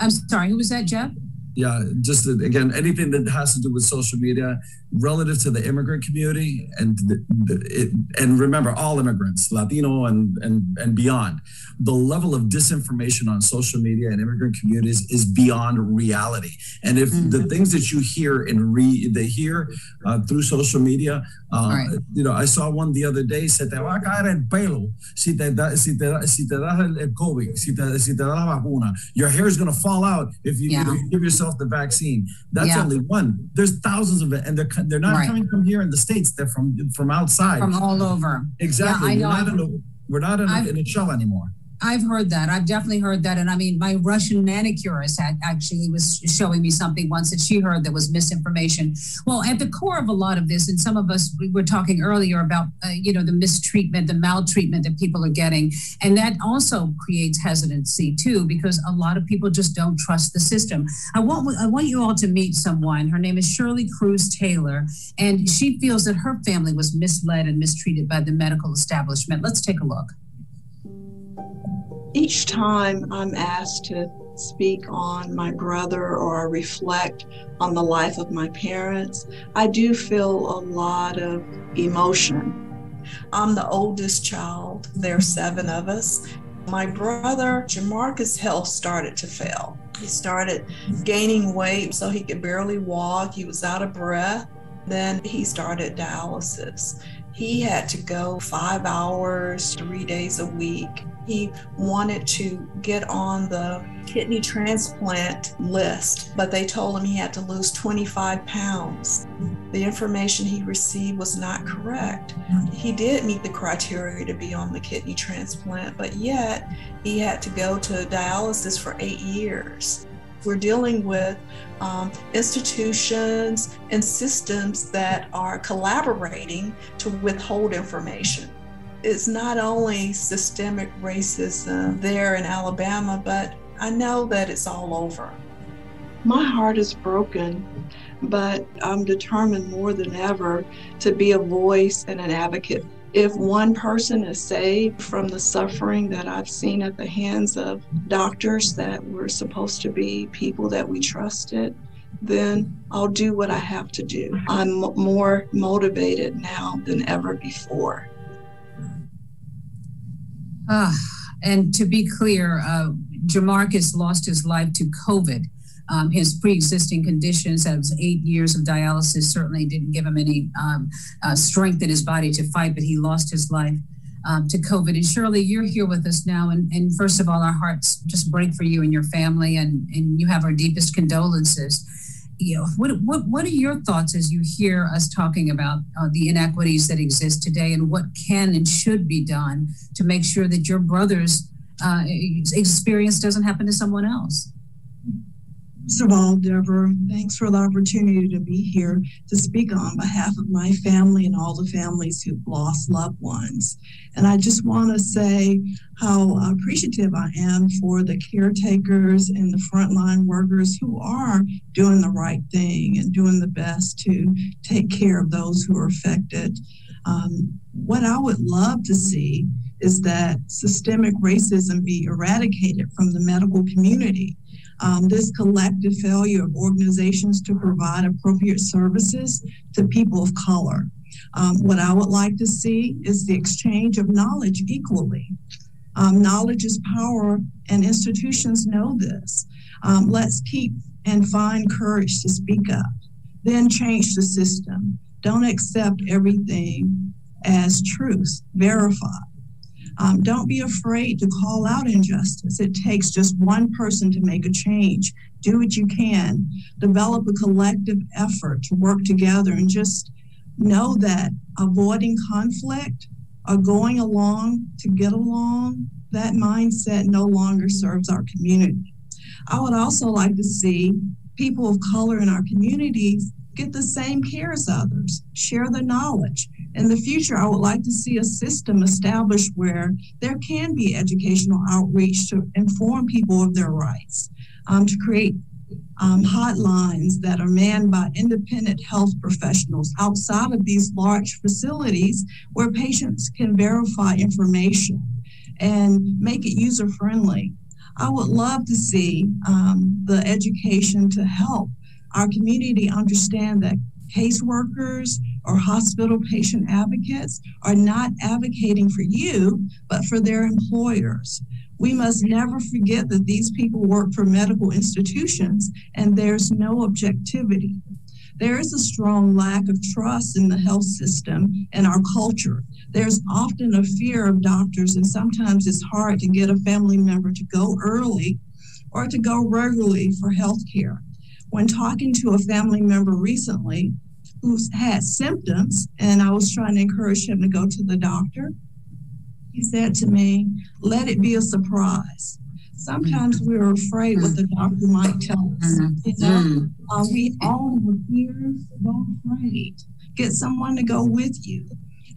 [SPEAKER 3] I'm sorry, who was that, Jeff?
[SPEAKER 9] Yeah, just again, anything that has to do with social media relative to the immigrant community and the, the, it, and remember all immigrants, Latino and, and and beyond. The level of disinformation on social media and immigrant communities is beyond reality. And if mm-hmm. the things that you hear and read, they hear uh, through social media, uh, right. you know, I saw one the other day. said te va a caer el pelo si te da, si te si te das el COVID, si te si te da la vacuna. Your hair is going to fall out if you, yeah. if you give yourself the vaccine. That's yeah. only one. There's thousands of it, and they're they're not right. coming from here in the states. They're from from outside,
[SPEAKER 3] from all over.
[SPEAKER 9] Exactly. Yeah, we're, not in a, we're not in a, in a show anymore.
[SPEAKER 3] I've heard that. I've definitely heard that. And I mean, my Russian manicurist had actually was showing me something once that she heard that was misinformation. Well, at the core of a lot of this, and some of us we were talking earlier about, uh, you know, the mistreatment, the maltreatment that people are getting, and that also creates hesitancy too, because a lot of people just don't trust the system. I want I want you all to meet someone. Her name is Shirley Crews Taylor, and she feels that her family was misled and mistreated by the medical establishment. Let's take a look
[SPEAKER 12] each time I'm asked to speak on my brother or reflect on the life of my parents, I do feel a lot of emotion. I'm the oldest child. There are seven of us. My brother, Jamarcus' health started to fail. He started gaining weight so he could barely walk. He was out of breath. Then he started dialysis. He had to go five hours, three days a week. He wanted to get on the kidney transplant list, but they told him he had to lose 25 pounds. The information he received was not correct. He did meet the criteria to be on the kidney transplant, but yet he had to go to dialysis for eight years. We're dealing with um, institutions and systems that are collaborating to withhold information it's not only systemic racism there in Alabama, but I know that it's all over. My heart is broken, but I'm determined more than ever to be a voice and an advocate. If one person is saved from the suffering that I've seen at the hands of doctors that were supposed to be people that we trusted, then I'll do what I have to do. I'm more motivated now than ever before.
[SPEAKER 3] Uh, and to be clear, uh, Jamarcus lost his life to COVID. Um, his pre-existing conditions, that was eight years of dialysis, certainly didn't give him any um, uh, strength in his body to fight, but he lost his life um, to COVID. And Shirley, you're here with us now. And, and first of all, our hearts just break for you and your family, and, and you have our deepest condolences you what, what, what are your thoughts as you hear us talking about uh, the inequities that exist today and what can and should be done to make sure that your brother's uh, experience doesn't happen to someone else?
[SPEAKER 12] First of all, Deborah, thanks for the opportunity to be here to speak on behalf of my family and all the families who've lost loved ones. And I just want to say how appreciative I am for the caretakers and the frontline workers who are doing the right thing and doing the best to take care of those who are affected. Um, what I would love to see is that systemic racism be eradicated from the medical community um, this collective failure of organizations to provide appropriate services to people of color. Um, what I would like to see is the exchange of knowledge equally. Um, knowledge is power, and institutions know this. Um, let's keep and find courage to speak up, then change the system. Don't accept everything as truth, verify. Um, don't be afraid to call out injustice. It takes just one person to make a change. Do what you can. Develop a collective effort to work together and just know that avoiding conflict or going along to get along, that mindset no longer serves our community. I would also like to see people of color in our communities get the same care as others, share the knowledge, in the future, I would like to see a system established where there can be educational outreach to inform people of their rights, um, to create um, hotlines that are manned by independent health professionals outside of these large facilities where patients can verify information and make it user friendly. I would love to see um, the education to help our community understand that caseworkers or hospital patient advocates are not advocating for you, but for their employers. We must never forget that these people work for medical institutions and there's no objectivity. There is a strong lack of trust in the health system and our culture. There's often a fear of doctors, and sometimes it's hard to get a family member to go early or to go regularly for health care. When talking to a family member recently, who's had symptoms, and I was trying to encourage him to go to the doctor. He said to me, Let it be a surprise. Sometimes we're afraid what the doctor might tell us. You know, mm-hmm. uh, we all have fears, don't afraid. Get someone to go with you.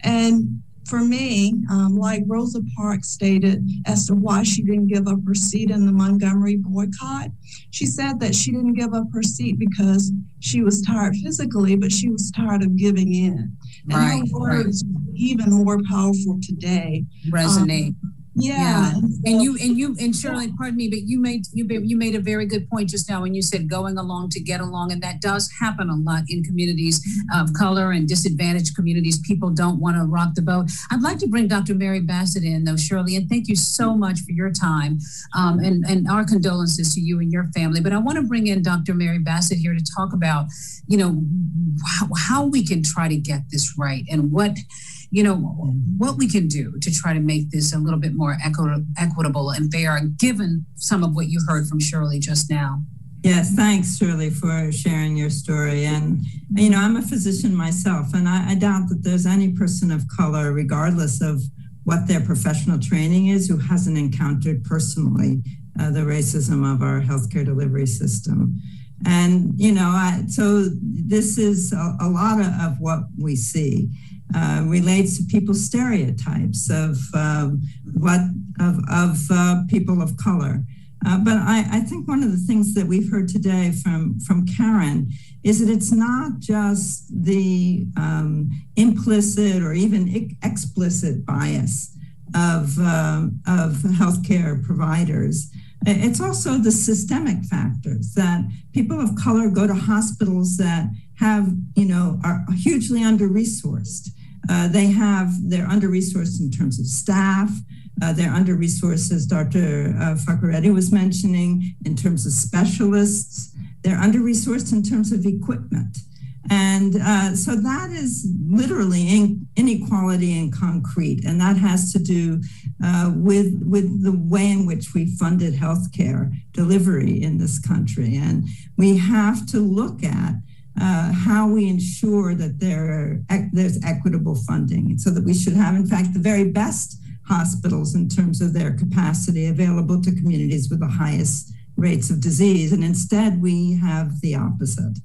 [SPEAKER 12] And for me, um, like Rosa Parks stated as to why she didn't give up her seat in the Montgomery boycott, she said that she didn't give up her seat because she was tired physically, but she was tired of giving in. And right, her words right. even more powerful today.
[SPEAKER 3] Resonate. Um,
[SPEAKER 12] Yeah.
[SPEAKER 3] And you and you and Shirley, pardon me, but you made you you made a very good point just now when you said going along to get along, and that does happen a lot in communities of color and disadvantaged communities. People don't want to rock the boat. I'd like to bring Dr. Mary Bassett in, though, Shirley, and thank you so much for your time um, and and our condolences to you and your family. But I want to bring in Dr. Mary Bassett here to talk about, you know, how, how we can try to get this right and what you know, what we can do to try to make this a little bit more equi- equitable and fair, given some of what you heard from Shirley just now.
[SPEAKER 6] Yes, thanks, Shirley, for sharing your story. And, you know, I'm a physician myself, and I, I doubt that there's any person of color, regardless of what their professional training is, who hasn't encountered personally uh, the racism of our healthcare delivery system. And, you know, I, so this is a, a lot of, of what we see uh, relates to people's stereotypes of um, what of, of uh, people of color. Uh, but I, I, think one of the things that we've heard today from, from Karen is that it's not just the um, implicit or even explicit bias of, um, of healthcare providers. It's also the systemic factors that people of color go to hospitals that have, you know, are hugely under resourced. Uh, they have, they're under resourced in terms of staff. Uh, they're under resourced, as Dr. Uh, Fakorede was mentioning, in terms of specialists. They're under resourced in terms of equipment. And uh, so that is literally in, inequality in concrete. And that has to do uh, with, with the way in which we funded healthcare delivery in this country. And we have to look at uh, how we ensure that there there's equitable funding so that we should have, in fact, the very best hospitals in terms of their capacity available to communities with the highest rates of disease. And instead, we have the opposite.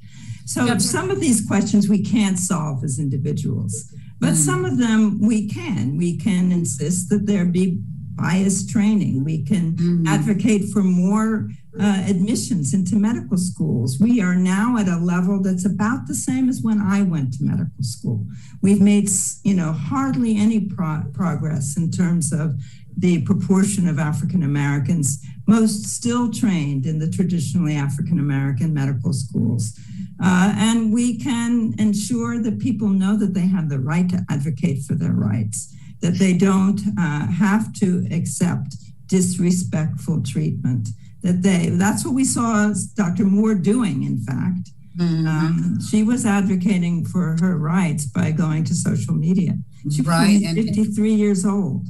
[SPEAKER 6] So yep. some of these questions we can't solve as individuals, but mm. some of them we can. We can insist that there be bias training. We can mm. advocate for more uh, admissions into medical schools. We are now at a level that's about the same as when I went to medical school. We've made, you know, hardly any pro- progress in terms of the proportion of African Americans, most still trained in the traditionally African American medical schools. Uh, and we can ensure that people know that they have the right to advocate for their rights, that they don't uh, have to accept disrespectful treatment that they that's what we saw Dr. Moore doing, in fact. Mm-hmm. Um, she was advocating for her rights by going to social media. She right. was 53 and, years old.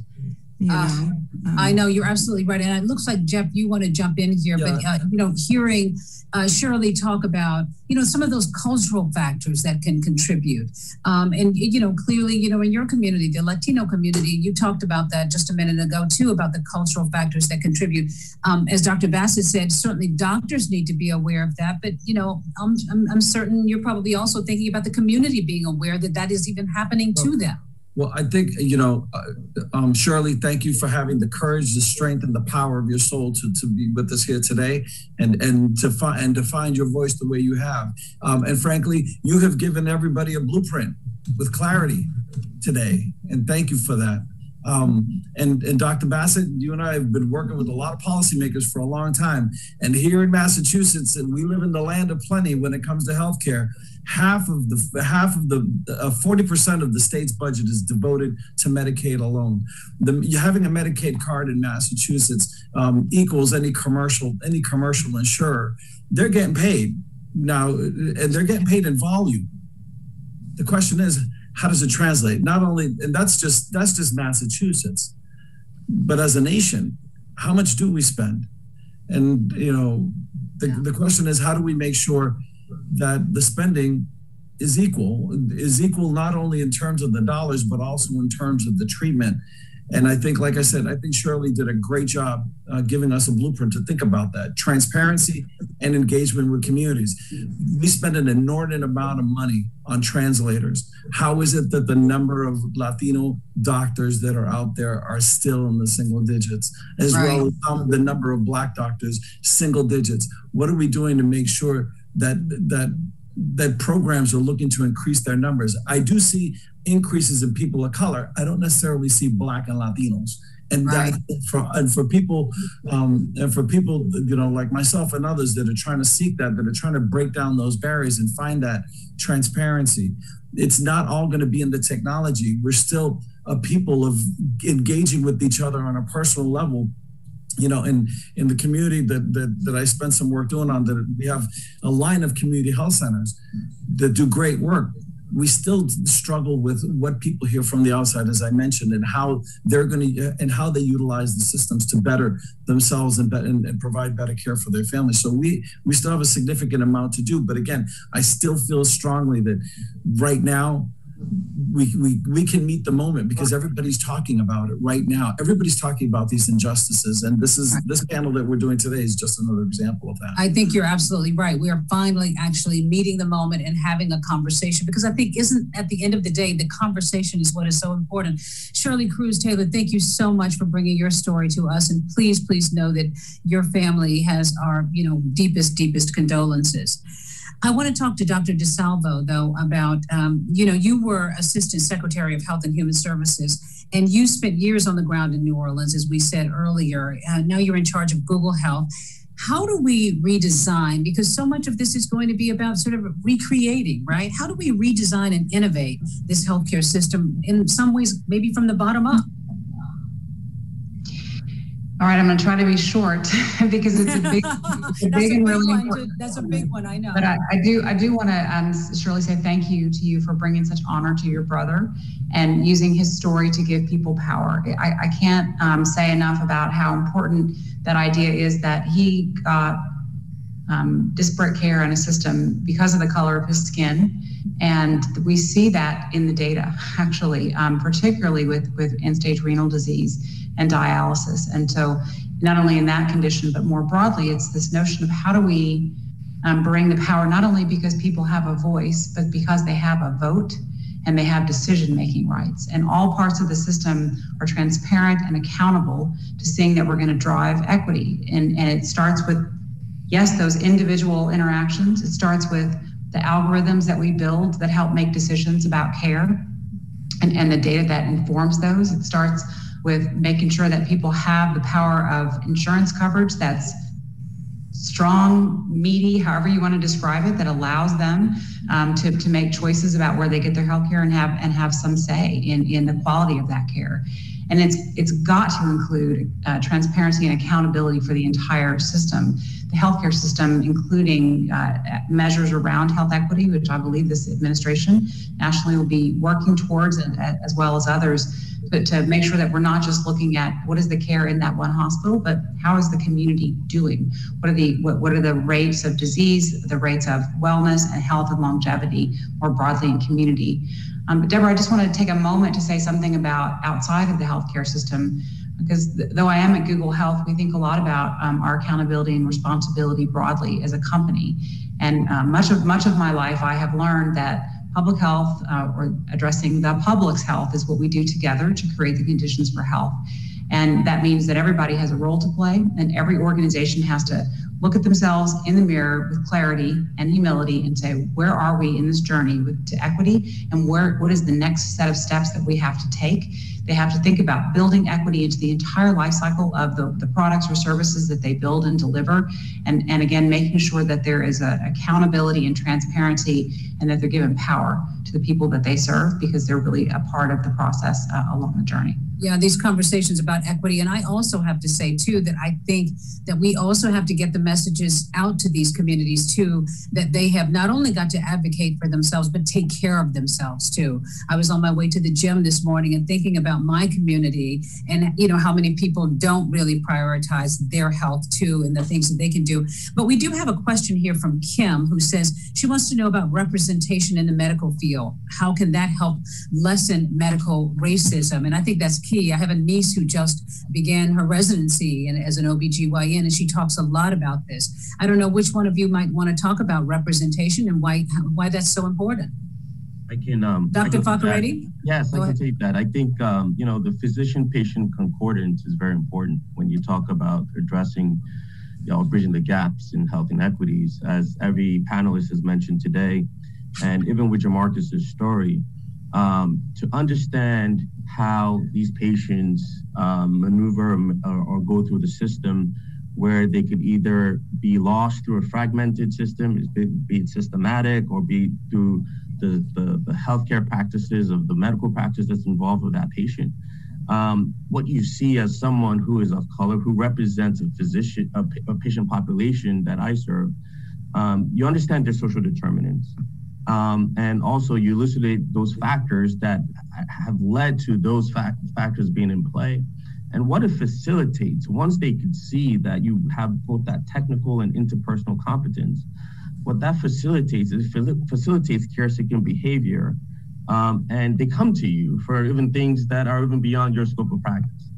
[SPEAKER 6] You uh,
[SPEAKER 3] know? Um, I know you're absolutely right. And it looks like Jeff, you want to jump in here, yeah. but uh, you know, hearing uh, Shirley talk about, you know, some of those cultural factors that can contribute. Um, and, you know, clearly, you know, in your community, the Latino community, you talked about that just a minute ago, too, about the cultural factors that contribute. Um, as Dr. Bassett said, certainly doctors need to be aware of that. But, you know, I'm, I'm, I'm certain you're probably also thinking about the community being aware that that is even happening to them.
[SPEAKER 9] Well, I think, you know, uh, um, Shirley, thank you for having the courage, the strength, and the power of your soul to, to be with us here today and, and, to, fi- and to find your voice the way you have. Um, and frankly, you have given everybody a blueprint with clarity today. And thank you for that. Um, and, and Dr. Bassett, you and I have been working with a lot of policymakers for a long time. And here in Massachusetts, and we live in the land of plenty when it comes to healthcare, half of the half of the uh, 40% of the state's budget is devoted to Medicaid alone. The, having a Medicaid card in Massachusetts um, equals any commercial any commercial insurer. They're getting paid now, and they're getting paid in volume. The question is, how does it translate? Not only, and that's just that's just Massachusetts, but as a nation, how much do we spend? And you know, the, yeah. the question is, how do we make sure that the spending is equal, is equal not only in terms of the dollars, but also in terms of the treatment. And I think, like I said, I think Shirley did a great job uh, giving us a blueprint to think about that transparency and engagement with communities. We spend an inordinate amount of money on translators. How is it that the number of Latino doctors that are out there are still in the single digits, as right. well as the number of Black doctors, single digits? What are we doing to make sure that that that programs are looking to increase their numbers. I do see increases in people of color. I don't necessarily see Black and Latinos and right. that for and for people um, and for people you know like myself and others that are trying to seek that that are trying to break down those barriers and find that transparency it's not all going to be in the technology we're still a people of engaging with each other on a personal level you know, in in the community that that that I spent some work doing on, that we have a line of community health centers that do great work we still struggle with what people hear from the outside, as I mentioned, and how they're going to and how they utilize the systems to better themselves and, and, and provide better care for their families. So we we still have a significant amount to do. But again, I still feel strongly that right now we, we, we can meet the moment because everybody's talking about it right now. Everybody's talking about these injustices. And this is this panel that we're doing today is just another example of that.
[SPEAKER 3] I think you're absolutely right. We are finally actually meeting the moment and having a conversation because I think isn't at the end of the day, the conversation is what is so important. Shirley Crews Taylor, thank you so much for bringing your story to us. And please, please know that your family has our, you know, deepest, deepest condolences. I want to talk to Dr. DeSalvo, though, about, um, you know, you were Assistant Secretary of Health and Human Services, and you spent years on the ground in New Orleans, as we said earlier. Uh, now you're in charge of Google Health. How do we redesign? Because so much of this is going to be about sort of recreating, right? How do we redesign and innovate this healthcare system in some ways, maybe from the bottom up?
[SPEAKER 8] All right, I'm going to try to be short because it's a big, it's a big and really
[SPEAKER 3] one, important. That's a big one, I know.
[SPEAKER 8] But I, I do, I do want to um, Shirley say thank you to you for bringing such honor to your brother and using his story to give people power. I, I can't um, say enough about how important that idea is that he got um, disparate care in a system because of the color of his skin. And we see that in the data, actually, um, particularly with, with end stage renal disease and dialysis. And so, not only in that condition, but more broadly, it's this notion of how do we um, bring the power, not only because people have a voice, but because they have a vote and they have decision making rights. And all parts of the system are transparent and accountable to seeing that we're going to drive equity. And, and it starts with, yes, those individual interactions. It starts with the algorithms that we build that help make decisions about care and, and the data that informs those. It starts with making sure that people have the power of insurance coverage that's strong, meaty, however you want to describe it, that allows them um, to, to make choices about where they get their health care and have and have some say in, in the quality of that care. And it's it's got to include uh, transparency and accountability for the entire system, the healthcare system, including uh, measures around health equity, which I believe this administration nationally will be working towards, and, as well as others but to make sure that we're not just looking at what is the care in that one hospital, but how is the community doing? What are the what, what are the rates of disease, the rates of wellness and health and longevity more broadly in community? Um, but Deborah, I just want to take a moment to say something about outside of the healthcare system, because th- though I am at Google Health, we think a lot about um, our accountability and responsibility broadly as a company. And uh, much of much of my life, I have learned that public health uh, or addressing the public's health is what we do together to create the conditions for health. And that means that everybody has a role to play, and every organization has to look at themselves in the mirror with clarity and humility and say, where are we in this journey with, to equity, and where what is the next set of steps that we have to take? They have to think about building equity into the entire life cycle of the, the products or services that they build and deliver. And, and again, making sure that there is a accountability and transparency and that they're given power to the people that they serve because they're really a part of the process uh, along the journey
[SPEAKER 3] yeah, these conversations about equity. And I also have to say, too, that I think that we also have to get the messages out to these communities, too, that they have not only got to advocate for themselves, but take care of themselves, too. I was on my way to the gym this morning and thinking about my community and, you know, how many people don't really prioritize their health, too, and the things that they can do. But we do have a question here from Kim who says she wants to know about representation in the medical field. How can that help lessen medical racism? And I think that's key. I have a niece who just began her residency in, as an OBGYN, and she talks a lot about this. I don't know which one of you might want to talk about representation and why why that's so important.
[SPEAKER 5] I can, um,
[SPEAKER 3] Dr. Fakorede?
[SPEAKER 5] Yes, Go I can ahead. take that. I think, um, you know, the physician-patient concordance is very important when you talk about addressing, you know, bridging the gaps in health inequities. As every panelist has mentioned today, and even with Jamarcus's story, um, to understand how these patients um, maneuver or, or, go through the system where they could either be lost through a fragmented system, be it systematic, or be through the, the, the healthcare practices of the medical practice that's involved with that patient. Um, what you see as someone who is of color, who represents a physician, a, a patient population that I serve, um, you understand their social determinants. Um, and also you elucidate those factors that have led to those fact factors being in play. And what it facilitates once they can see that you have both that technical and interpersonal competence what that facilitates is facilitates care seeking behavior um, and they come to you for even things that are even beyond your scope of practice.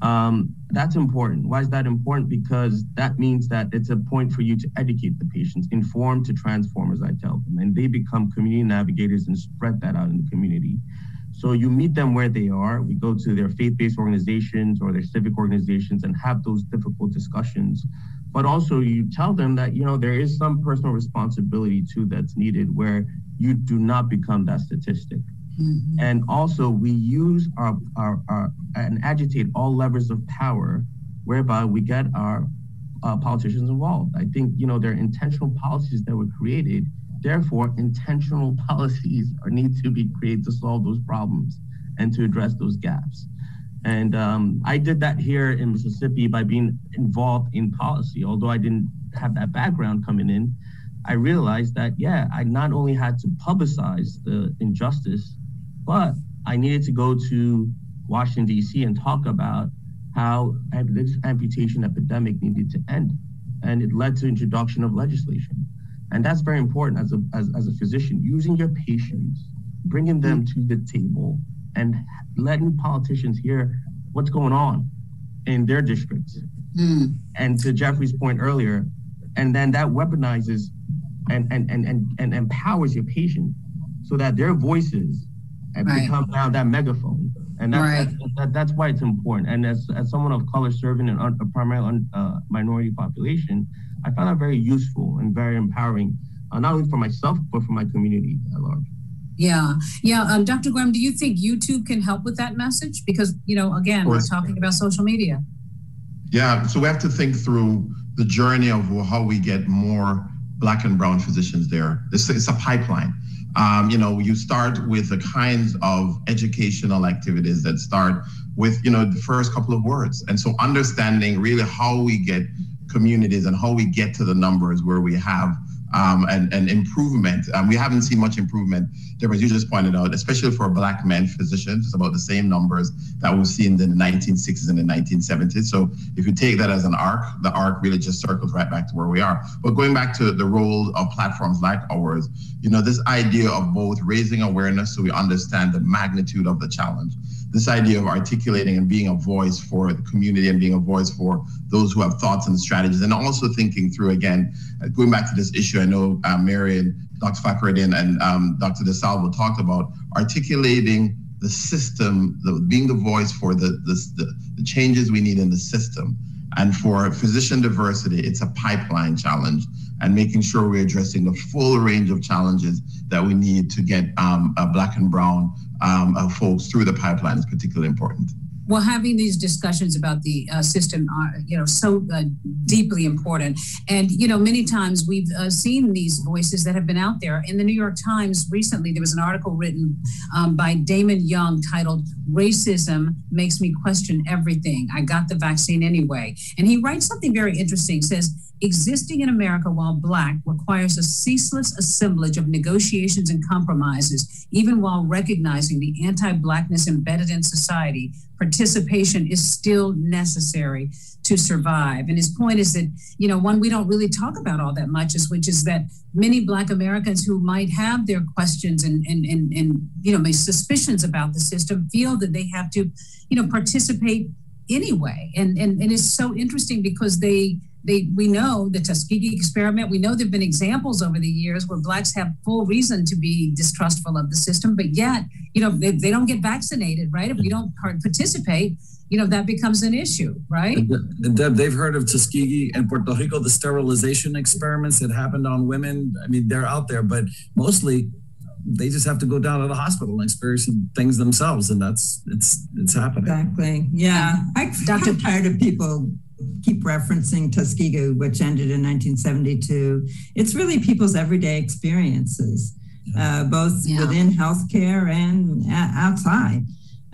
[SPEAKER 5] Um, that's important. Why is that important? Because that means that it's a point for you to educate the patients, inform to transform, as I tell them, and they become community navigators and spread that out in the community. So you meet them where they are. We go to their faith-based organizations or their civic organizations and have those difficult discussions. But also you tell them that, you know, there is some personal responsibility too that's needed where you do not become that statistic. Mm-hmm. And also, we use our, our, our, and agitate all levers of power whereby we get our uh, politicians involved. I think, you know, there are intentional policies that were created. Therefore, intentional policies are, need to be created to solve those problems and to address those gaps. And um, I did that here in Mississippi by being involved in policy. Although I didn't have that background coming in, I realized that, yeah, I not only had to publicize the injustice but I needed to go to Washington, D.C. and talk about how this amputation epidemic needed to end. And it led to introduction of legislation. And that's very important as a, as, as a physician, using your patients, bringing them to the table and letting politicians hear what's going on in their districts. Mm. And to Jeffrey's point earlier, and then that weaponizes and, and, and, and, and empowers your patient so that their voices and right. become now that megaphone. And that's, right. that, that, that's why it's important. And as, as someone of color serving in a primarily uh, minority population, I found that very useful and very empowering, uh, not only for myself, but for my community at large.
[SPEAKER 3] Yeah, yeah. Um, Dr. Graham, do you think YouTube can help with that message? Because, you know, again, we're talking about social media.
[SPEAKER 4] Yeah, so we have to think through the journey of how we get more black and brown physicians there. It's, it's a pipeline. Um, you know, you start with the kinds of educational activities that start with, you know, the first couple of words. And so understanding really how we get communities and how we get to the numbers where we have um, and, and improvement. Um, we haven't seen much improvement, Deborah, as you just pointed out, especially for black men physicians. It's about the same numbers that we've seen in the 1960s and the 1970s. So if you take that as an arc, the arc really just circles right back to where we are. But going back to the role of platforms like ours, you know, this idea of both raising awareness so we understand the magnitude of the challenge this idea of articulating and being a voice for the community and being a voice for those who have thoughts and strategies, and also thinking through again, uh, going back to this issue. I know uh, Marion, Dr. Fakorede, and um, Dr. DeSalvo talked about articulating the system, the, being the voice for the, the, the changes we need in the system. And for physician diversity, it's a pipeline challenge and making sure we're addressing the full range of challenges that we need to get um, black and brown um, uh, folks through the pipeline is particularly important.
[SPEAKER 3] Well, having these discussions about the uh, system are, you know, so uh, deeply important. And, you know, many times we've uh, seen these voices that have been out there. In the New York Times recently, there was an article written um, by Damon Young titled Racism Makes Me Question Everything. I got the vaccine anyway. And he writes something very interesting, says, existing in America while Black requires a ceaseless assemblage of negotiations and compromises, even while recognizing the anti Blackness embedded in society. Participation is still necessary to survive. And his point is that, you know, one we don't really talk about all that much is which is that many Black Americans who might have their questions and, and, and, and you know, may suspicions about the system feel that they have to, you know, participate anyway. And, and, and it's so interesting because they, they we know the Tuskegee experiment. We know there've been examples over the years where blacks have full reason to be distrustful of the system, but yet, you know, they, they don't get vaccinated, right? If we don't participate, you know, that becomes an issue, right?
[SPEAKER 9] And Deb, they've heard of Tuskegee and Puerto Rico, the sterilization experiments that happened on women. I mean, they're out there, but mostly they just have to go down to the hospital and experience things themselves, and that's it's it's happening.
[SPEAKER 6] Exactly. Yeah, I, Dr. tired of people keep referencing Tuskegee, which ended in 1972. It's really people's everyday experiences, uh, both yeah. within healthcare and outside.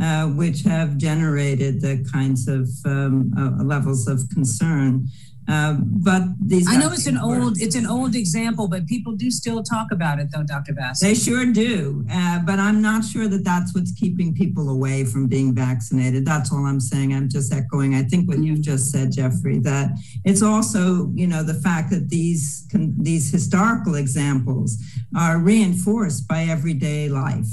[SPEAKER 6] Uh, which have generated the kinds of um, uh, levels of concern um, but these
[SPEAKER 3] I know it's an old it's an old example, but people do still talk about it, though, Dr. Bass.
[SPEAKER 6] They sure do, uh, but I'm not sure that that's what's keeping people away from being vaccinated. That's all I'm saying. I'm just echoing. I think what you've just said, Jeffrey, that it's also you know the fact that these these historical examples are reinforced by everyday life,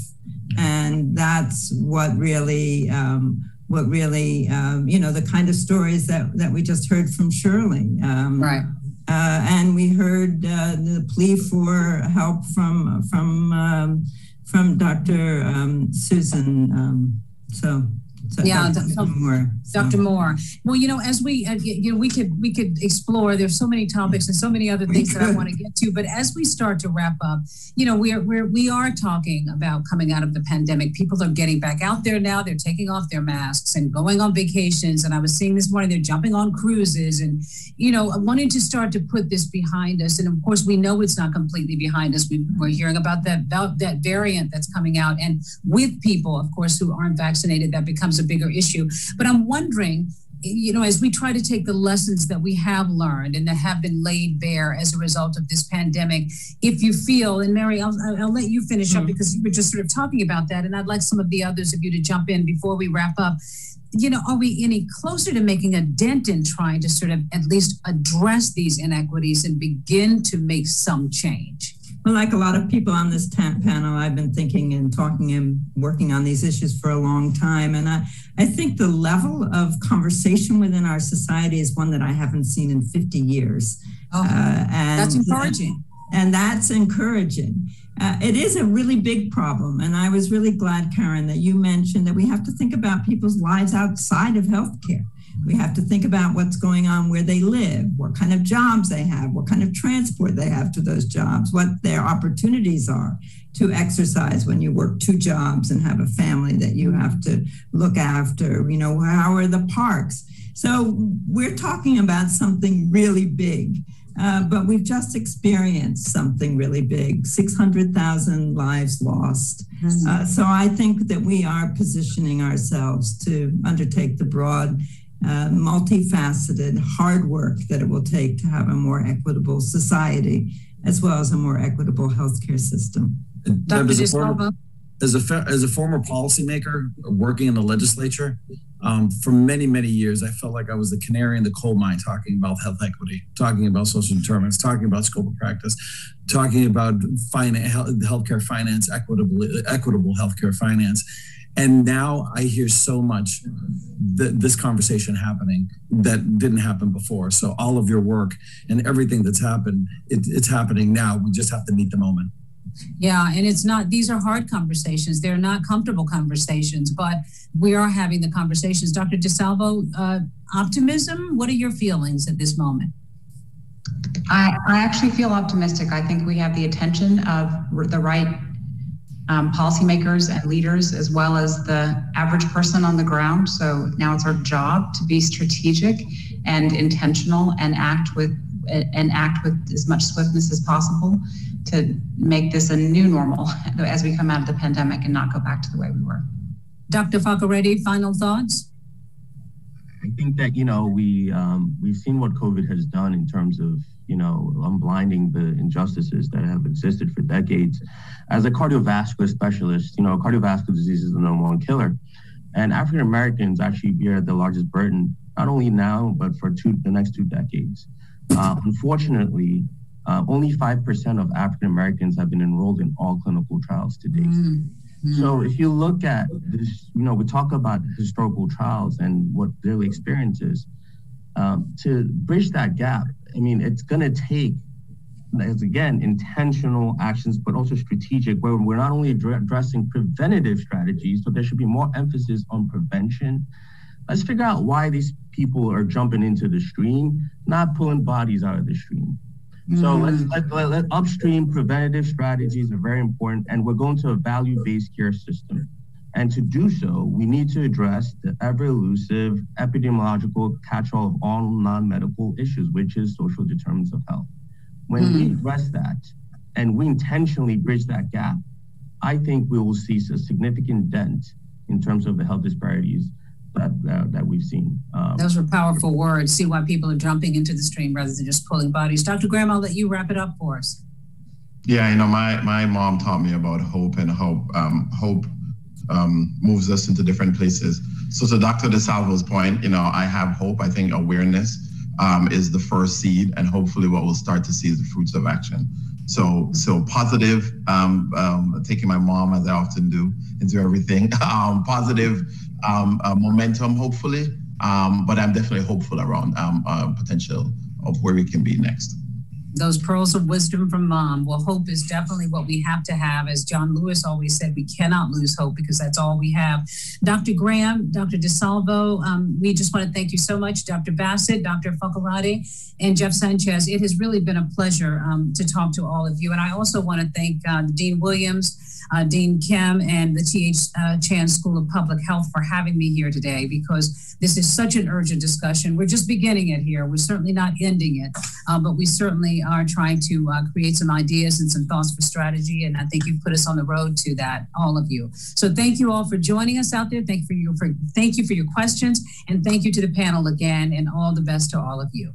[SPEAKER 6] and that's what really. Um, what really, um, you know, the kind of stories that, that we just heard from Shirley.
[SPEAKER 3] Um, right.
[SPEAKER 6] Uh, and we heard uh, the plea for help from from um, from Dr. Um, Susan. Um, so
[SPEAKER 3] so yeah, Dr. Moore. Dr. Moore. Well, you know, as we, uh, you know, we could we could explore. There's so many topics and so many other things that I want to get to. But as we start to wrap up, you know, we're we're we are talking about coming out of the pandemic. People are getting back out there now. They're taking off their masks and going on vacations. And I was seeing this morning they're jumping on cruises and, you know, wanting to start to put this behind us. And of course, we know it's not completely behind us. We, we're hearing about that about that variant that's coming out, and with people, of course, who aren't vaccinated, that becomes a bigger issue. But I'm wondering, you know, as we try to take the lessons that we have learned and that have been laid bare as a result of this pandemic, if you feel, and Mary, I'll, I'll let you finish mm-hmm. up because you were just sort of talking about that, and I'd like some of the others of you to jump in before we wrap up. You know, are we any closer to making a dent in trying to sort of at least address these inequities and begin to make some change?
[SPEAKER 6] Like a lot of people on this panel, I've been thinking and talking and working on these issues for a long time. And I, I think the level of conversation within our society is one that I haven't seen in 50 years.
[SPEAKER 3] Oh, uh, and, that's encouraging.
[SPEAKER 6] And that's encouraging. Uh, it is a really big problem. And I was really glad, Karen, that you mentioned that we have to think about people's lives outside of healthcare. We have to think about what's going on where they live, what kind of jobs they have, what kind of transport they have to those jobs, what their opportunities are to exercise when you work two jobs and have a family that you have to look after. You know, how are the parks? So we're talking about something really big. Uh, but we've just experienced something really big 600,000 lives lost. Mm-hmm. Uh, so I think that we are positioning ourselves to undertake the broad uh, multifaceted hard work that it will take to have a more equitable society as well as a more equitable healthcare system.
[SPEAKER 3] Dr. As a, former,
[SPEAKER 9] as, a, as a former policymaker working in the legislature, um, for many, many years, I felt like I was the canary in the coal mine talking about health equity, talking about social determinants, talking about scope of practice, talking about finance, healthcare finance, equitable, equitable healthcare finance. And now I hear so much th- this conversation happening that didn't happen before. So all of your work and everything that's happened, it, it's happening now. We just have to meet the moment.
[SPEAKER 3] Yeah, and it's not, these are hard conversations. They're not comfortable conversations, but we are having the conversations. Dr. DeSalvo, uh, optimism, what are your feelings at this moment?
[SPEAKER 8] I, I actually feel optimistic. I think we have the attention of the right um, policymakers and leaders, as well as the average person on the ground. So now it's our job to be strategic and intentional and act with and act with as much swiftness as possible to make this a new normal as we come out of the pandemic and not go back to the way we were.
[SPEAKER 3] Dr. Fakorede, final thoughts?
[SPEAKER 5] I think that you know we um, we've seen what COVID has done in terms of you know, unblinding the injustices that have existed for decades. As a cardiovascular specialist, you know, cardiovascular disease is the number one killer. And African Americans actually bear the largest burden, not only now, but for two, the next two decades. Uh, unfortunately, uh, only 5% of African Americans have been enrolled in all clinical trials to date. Mm-hmm. So if you look at this, you know, we talk about historical trials and what daily experiences, um, to bridge that gap, I mean, it's going to take, as again, intentional actions, but also strategic, where we're not only addressing preventative strategies, but there should be more emphasis on prevention. Let's figure out why these people are jumping into the stream, not pulling bodies out of the stream. So mm-hmm. let's let, let, let upstream preventative strategies are very important, and we're going to a value-based care system. And to do so, we need to address the ever elusive epidemiological catch-all of all non-medical issues, which is social determinants of health. When mm. we address that, and we intentionally bridge that gap, I think we will see a significant dent in terms of the health disparities that, uh, that we've seen.
[SPEAKER 3] Um, Those were powerful words. See why people are jumping into the stream rather than just pulling bodies. Dr. Graham, I'll let you wrap it up for us.
[SPEAKER 4] Yeah, you know, my, my mom taught me about hope and hope. Um, hope um, moves us into different places. So to Dr. DeSalvo's point, you know, I have hope. I think awareness um, is the first seed, and hopefully what we'll start to see is the fruits of action. So, so positive, um, um, taking my mom as I often do into everything. Um, positive um, uh, momentum, hopefully. Um, but I'm definitely hopeful around um, uh, potential of where we can be next
[SPEAKER 3] those pearls of wisdom from mom. Well, hope is definitely what we have to have. As John Lewis always said, we cannot lose hope because that's all we have. Dr. Graham, Dr. DeSalvo, um, we just want to thank you so much. Dr. Bassett, Dr. Fakorede, and Jeff Sanchez. It has really been a pleasure um, to talk to all of you. And I also want to thank uh, Dean Williams, uh, Dean Kim, and the T.H. Uh, Chan School of Public Health for having me here today because this is such an urgent discussion. We're just beginning it here. We're certainly not ending it, uh, but we certainly are trying to uh, create some ideas and some thoughts for strategy. And I think you've put us on the road to that, all of you. So thank you all for joining us out there. Thank you for your, for, thank you for your questions. And thank you to the panel again, and all the best to all of you.